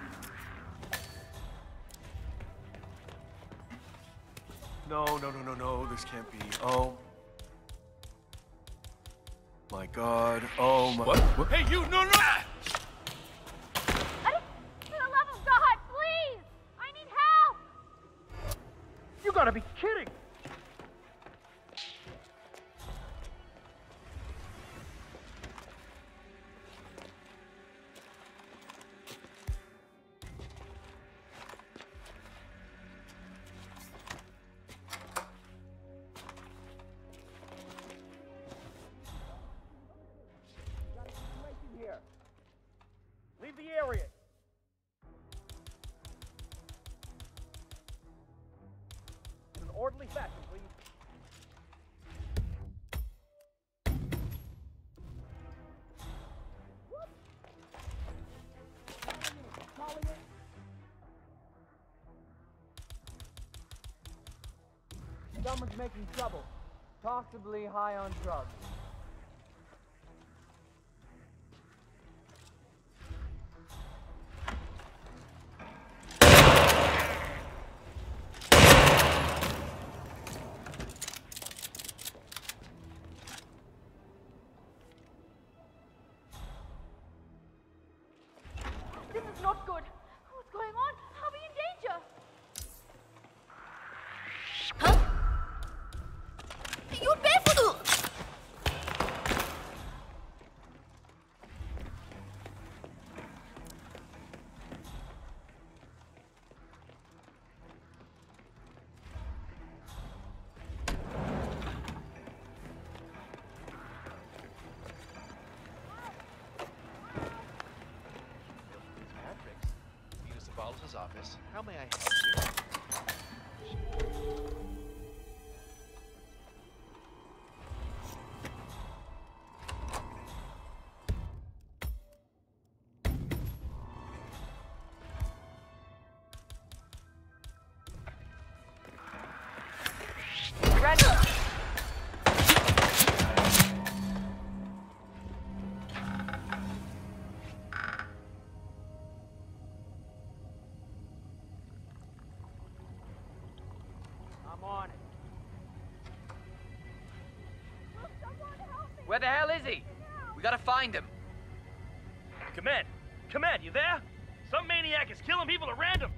No, no, no, no, no. This can't be. Oh. My god. Oh my. What? What? Hey, you! No, no! Making trouble. Possibly high on drugs. This is not good. Alpha's office. How may I help gotta find him. Command! Command, you there? Some maniac is killing people at random!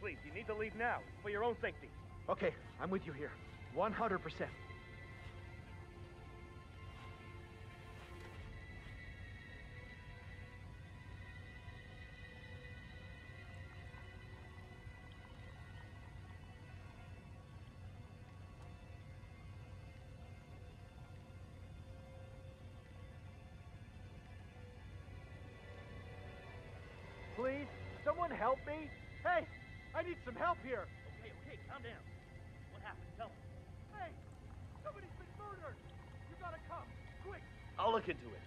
Please, you need to leave now, for your own safety. Okay, I'm with you here. 100%. Please, someone help me? Hey, I need some help here. Okay, okay, calm down. What happened? Tell me. Hey, somebody's been murdered. You gotta come, quick. I'll look into it.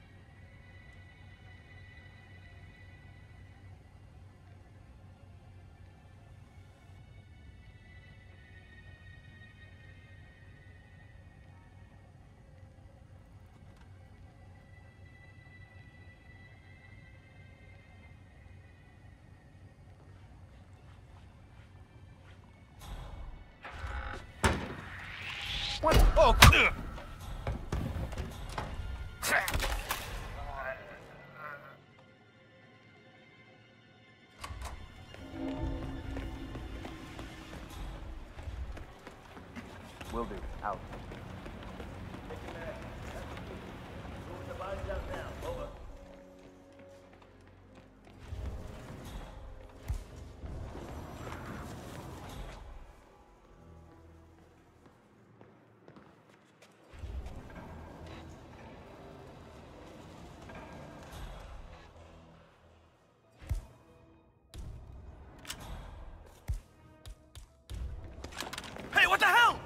What? What the hell?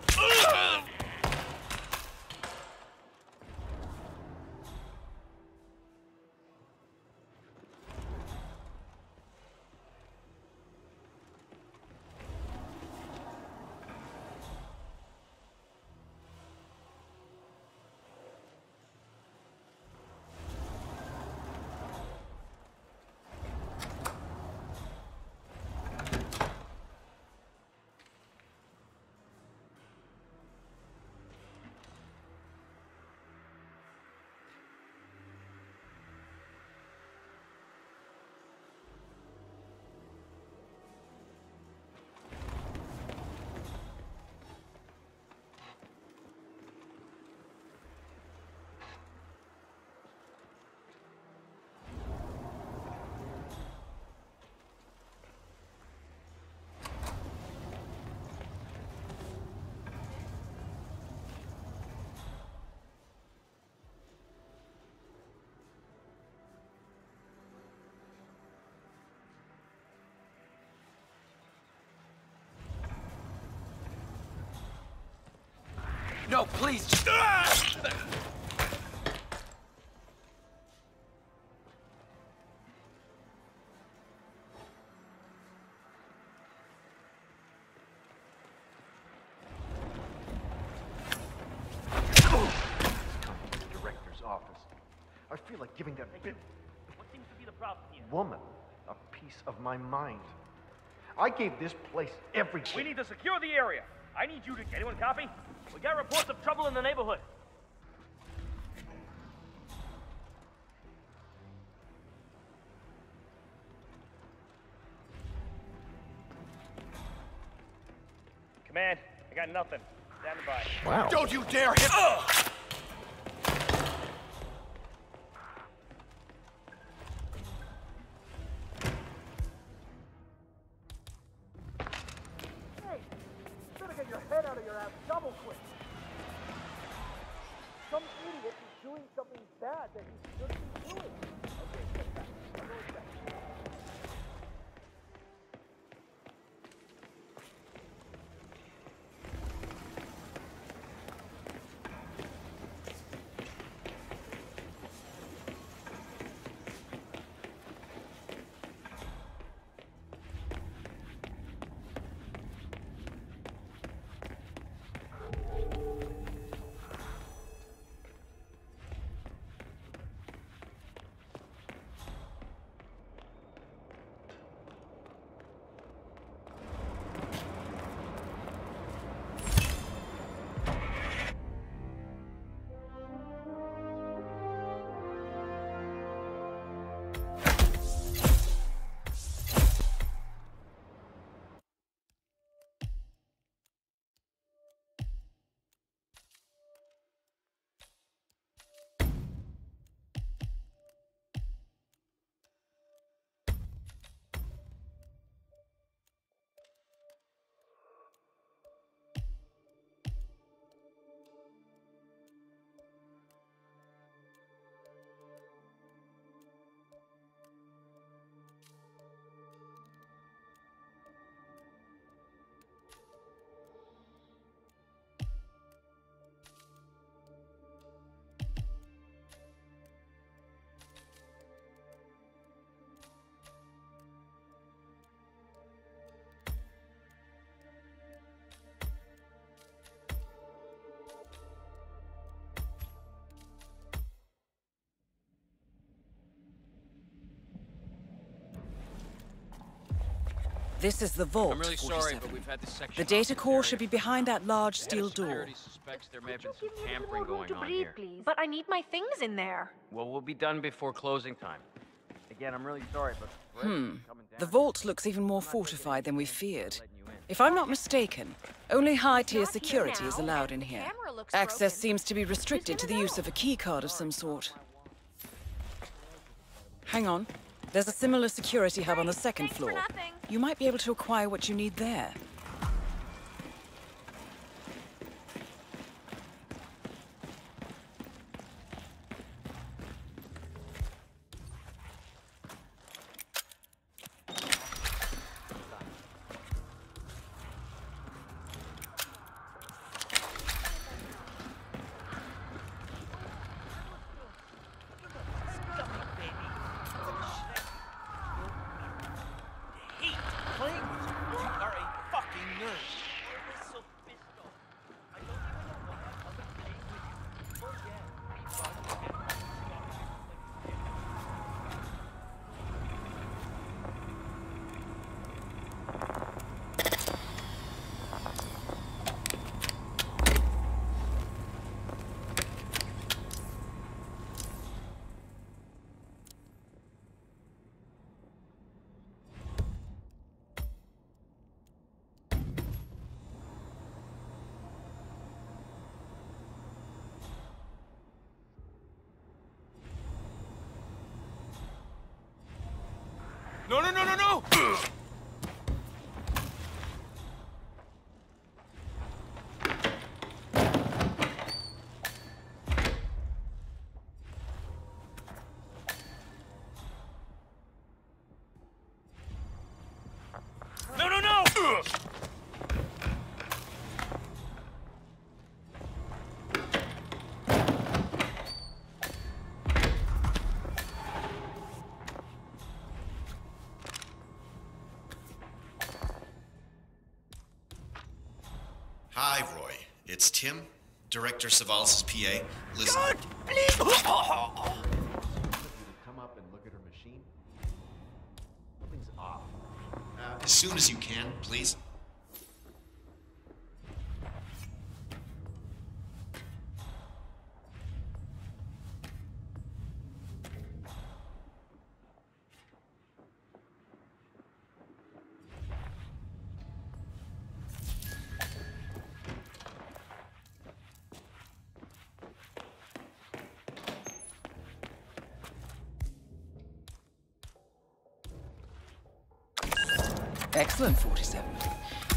No, please. Director's office. I feel like giving that bit What seems to be the problem here? woman a piece of my mind. I gave this place everything. We need to secure the area. I need you to. Anyone copy? We got reports of trouble in the neighborhood. Command, I got nothing. Stand by. Wow. Don't you dare hit. Ugh. This is the vault. I'm really 47. sorry, but we've had this section. The data core should be behind that large steel door. suspects there may have been some tampering going on here. But I need my things in there. Well, we'll be done before closing time. Again, I'm really sorry, but Hmm. The vault looks even more fortified than we feared. If I'm not mistaken, only high-tier security is allowed in here. Access seems to be restricted to the use of a keycard of some sort. Hang on. There's a similar security hub on the second floor. You might be able to acquire what you need there. No, no, no, no, It's Tim, Director Savalas' PA. Listen. please! (laughs) Come up and look at her machine. Something's off. Uh, as soon as you can, please. Excellent, 47.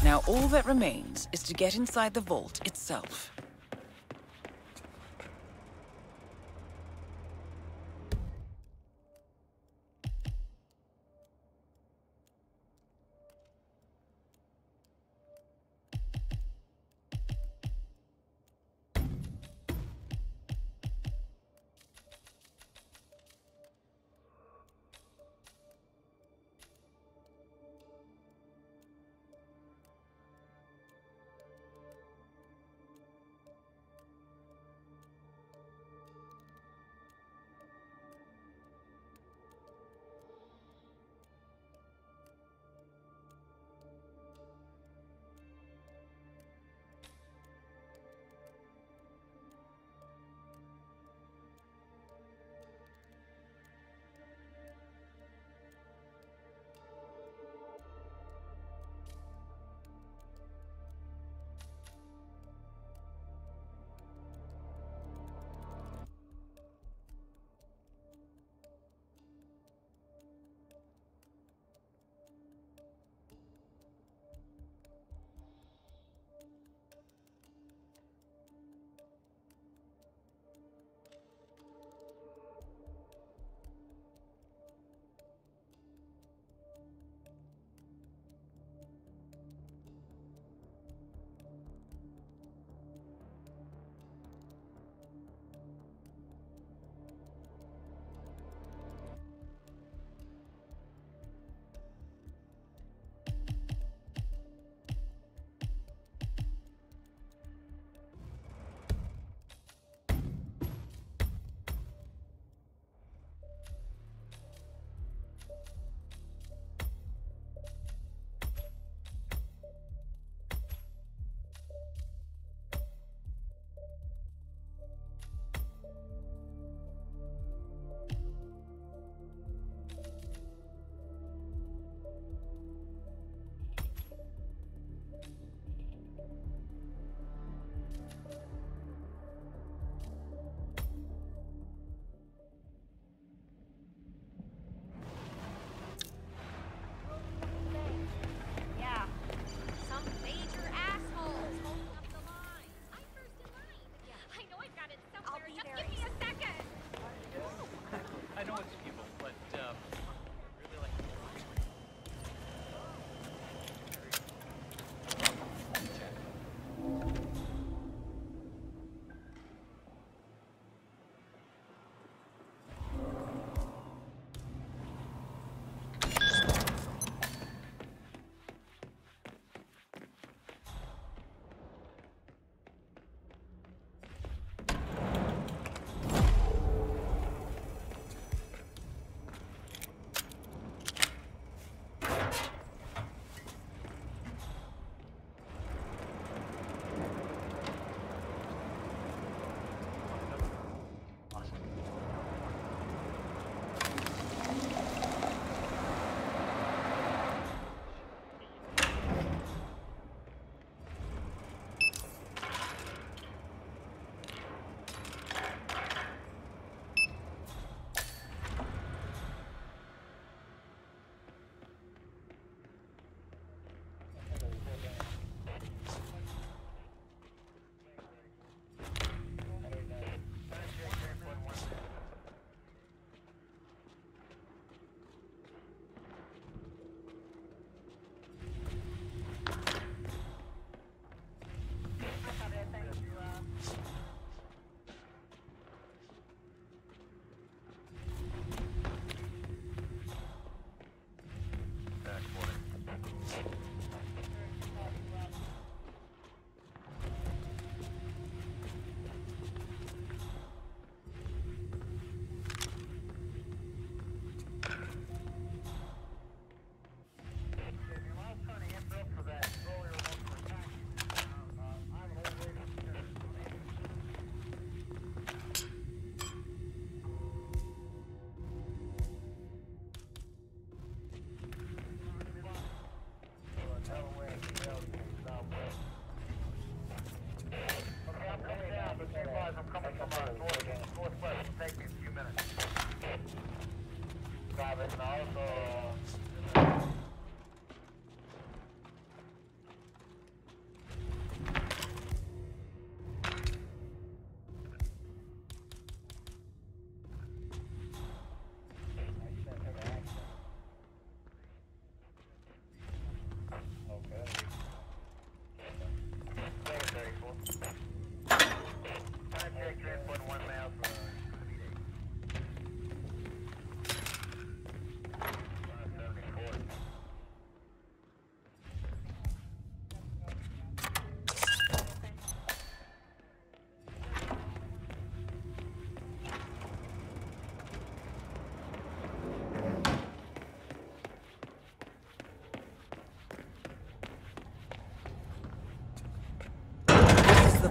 Now all that remains is to get inside the vault itself.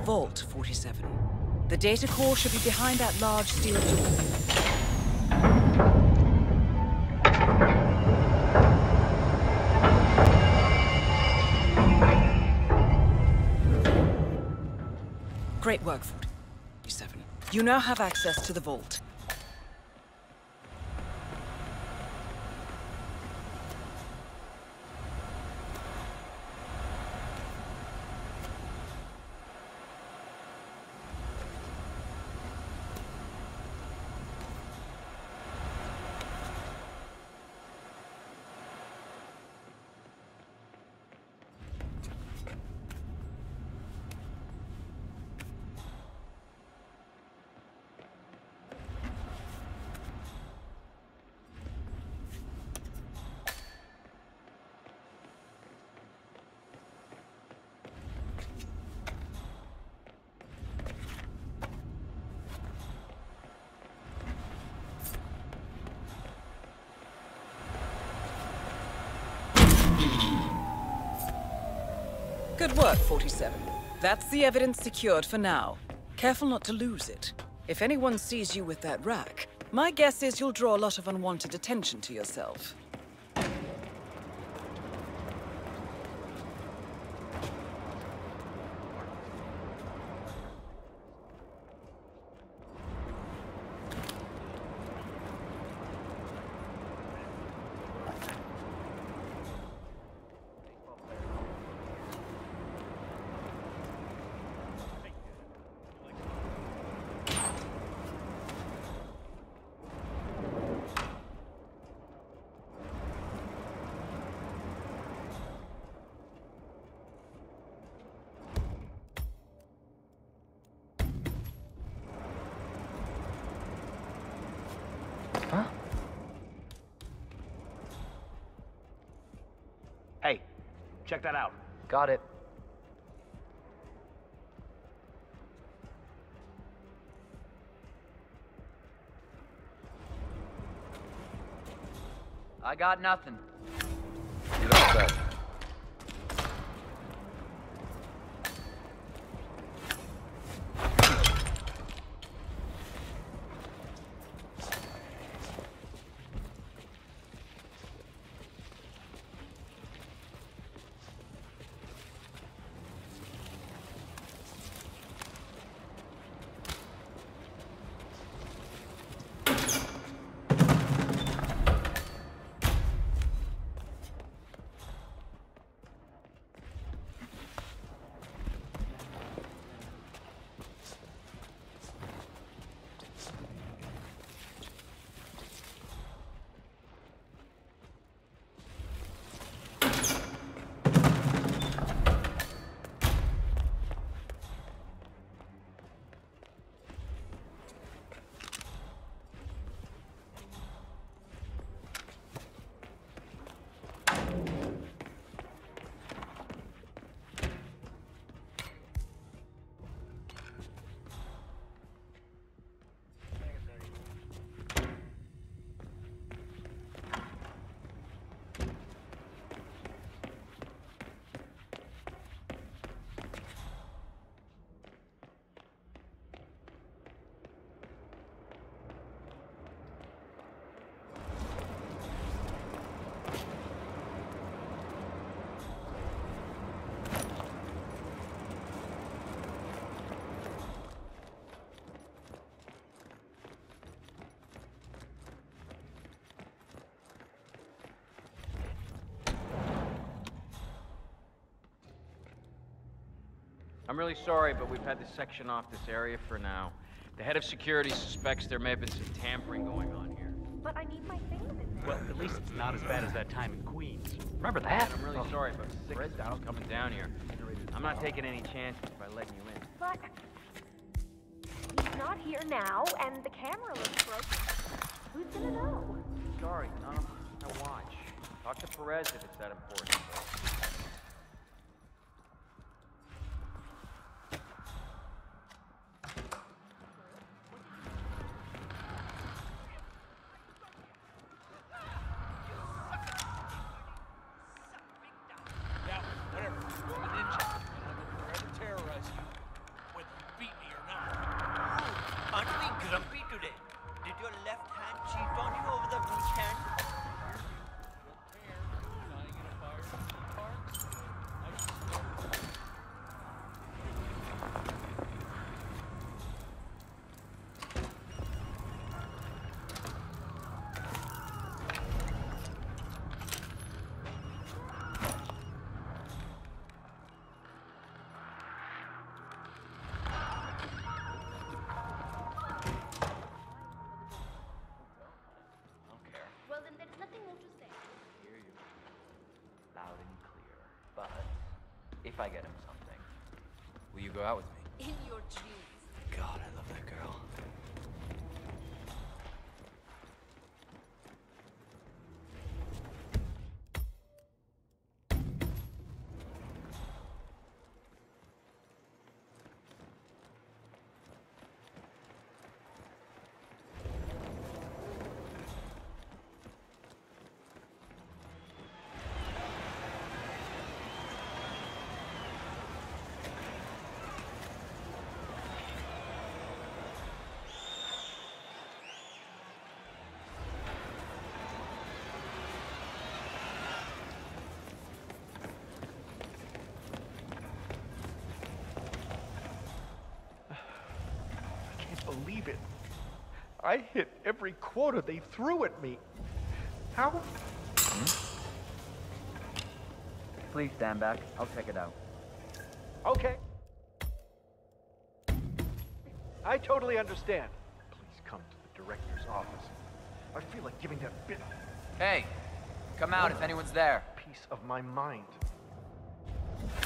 Vault, 47. The data core should be behind that large steel door. Great work, 47. You now have access to the Vault. Good work, 47. That's the evidence secured for now. Careful not to lose it. If anyone sees you with that rack, my guess is you'll draw a lot of unwanted attention to yourself. Hey, check that out. Got it. I got nothing. I'm really sorry, but we've had to section off this area for now. The head of security suspects there may have been some tampering going on here. But I need my things in there. Well, at least it's not as bad as that time in Queens. Remember that? I'm really Oh. sorry, but Red's coming down here. I'm not taking any chances by letting you in. But he's not here now, and the camera looks broken. Who's gonna know? Sorry, none of us to watch. Talk to Perez if it's that important. You go out with me? In your dreams. God, I love that girl. I can't believe it. I hit every quota they threw at me. How? Please stand back. I'll check it out. Okay. I totally understand. Please come to the director's office. I feel like giving that bit Hey, come out if anyone's there. piece of my mind.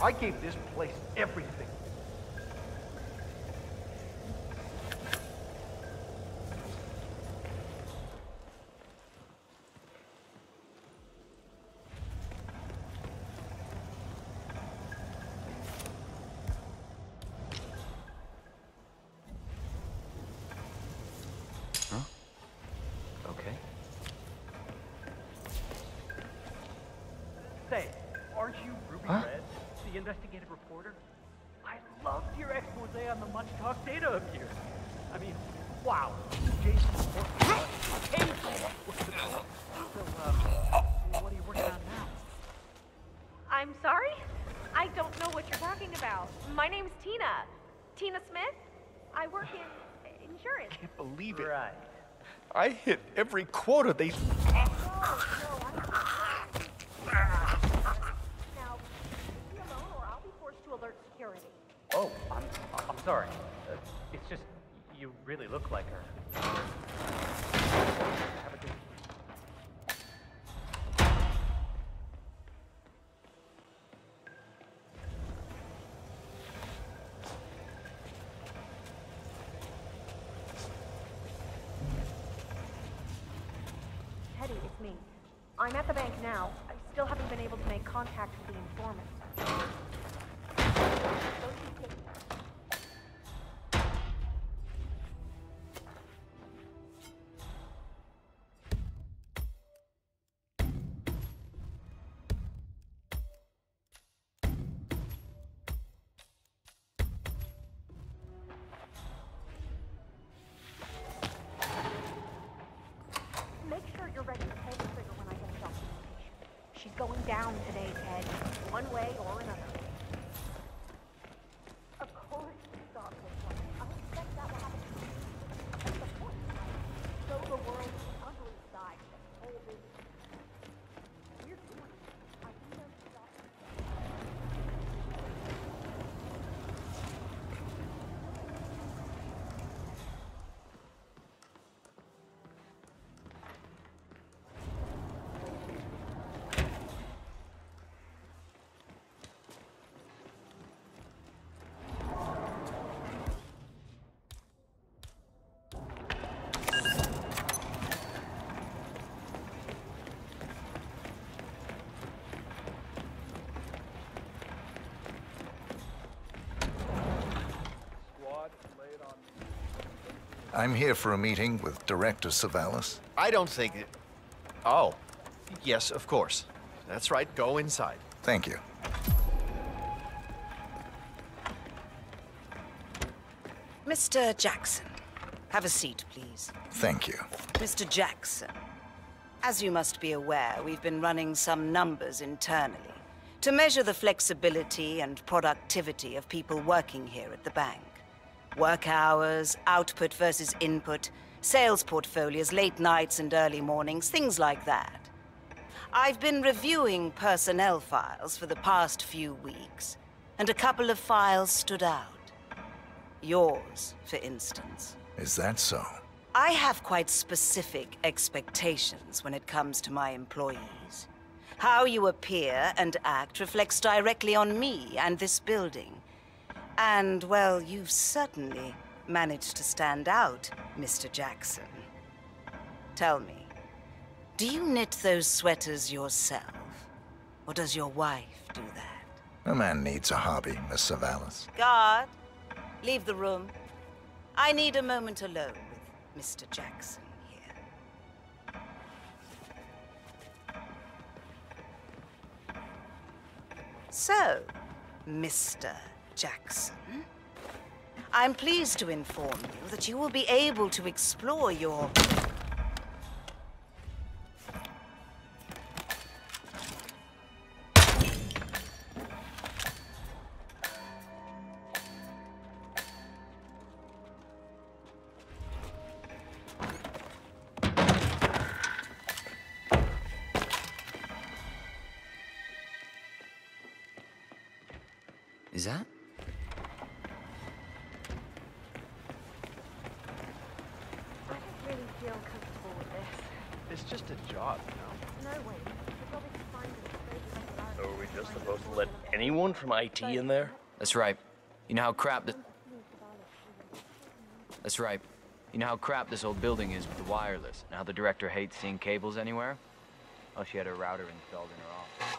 I gave this place everything. I hit every quota they. Oh, I'm, I'm sorry. Uh, it's just, you really look like her. I'm at the bank now. I still haven't been able to make contact with the informant. I'm here for a meeting with Director Savalas. I don't think it. Oh, yes, of course. That's right. Go inside. Thank you. Mr. Jackson, have a seat, please. Thank you. Mr. Jackson, as you must be aware, we've been running some numbers internally to measure the flexibility and productivity of people working here at the bank. Work hours, output versus input, sales portfolios, late nights and early mornings, things like that. I've been reviewing personnel files for the past few weeks, and a couple of files stood out. Yours, for instance. Is that so? I have quite specific expectations when it comes to my employees. How you appear and act reflects directly on me and this building. And, well, you've certainly managed to stand out, Mr. Jackson. Tell me, do you knit those sweaters yourself? Or does your wife do that? A man needs a hobby, Miss Savalas. Guard, leave the room. I need a moment alone with Mr. Jackson here. So, Mr. Jackson, I'm pleased to inform you that you will be able to explore your anyone from IT in there? That's right. You know how crap the. That's right. You know how crap this old building is with the wireless, and how the director hates seeing cables anywhere? Oh, she had her router installed in her office.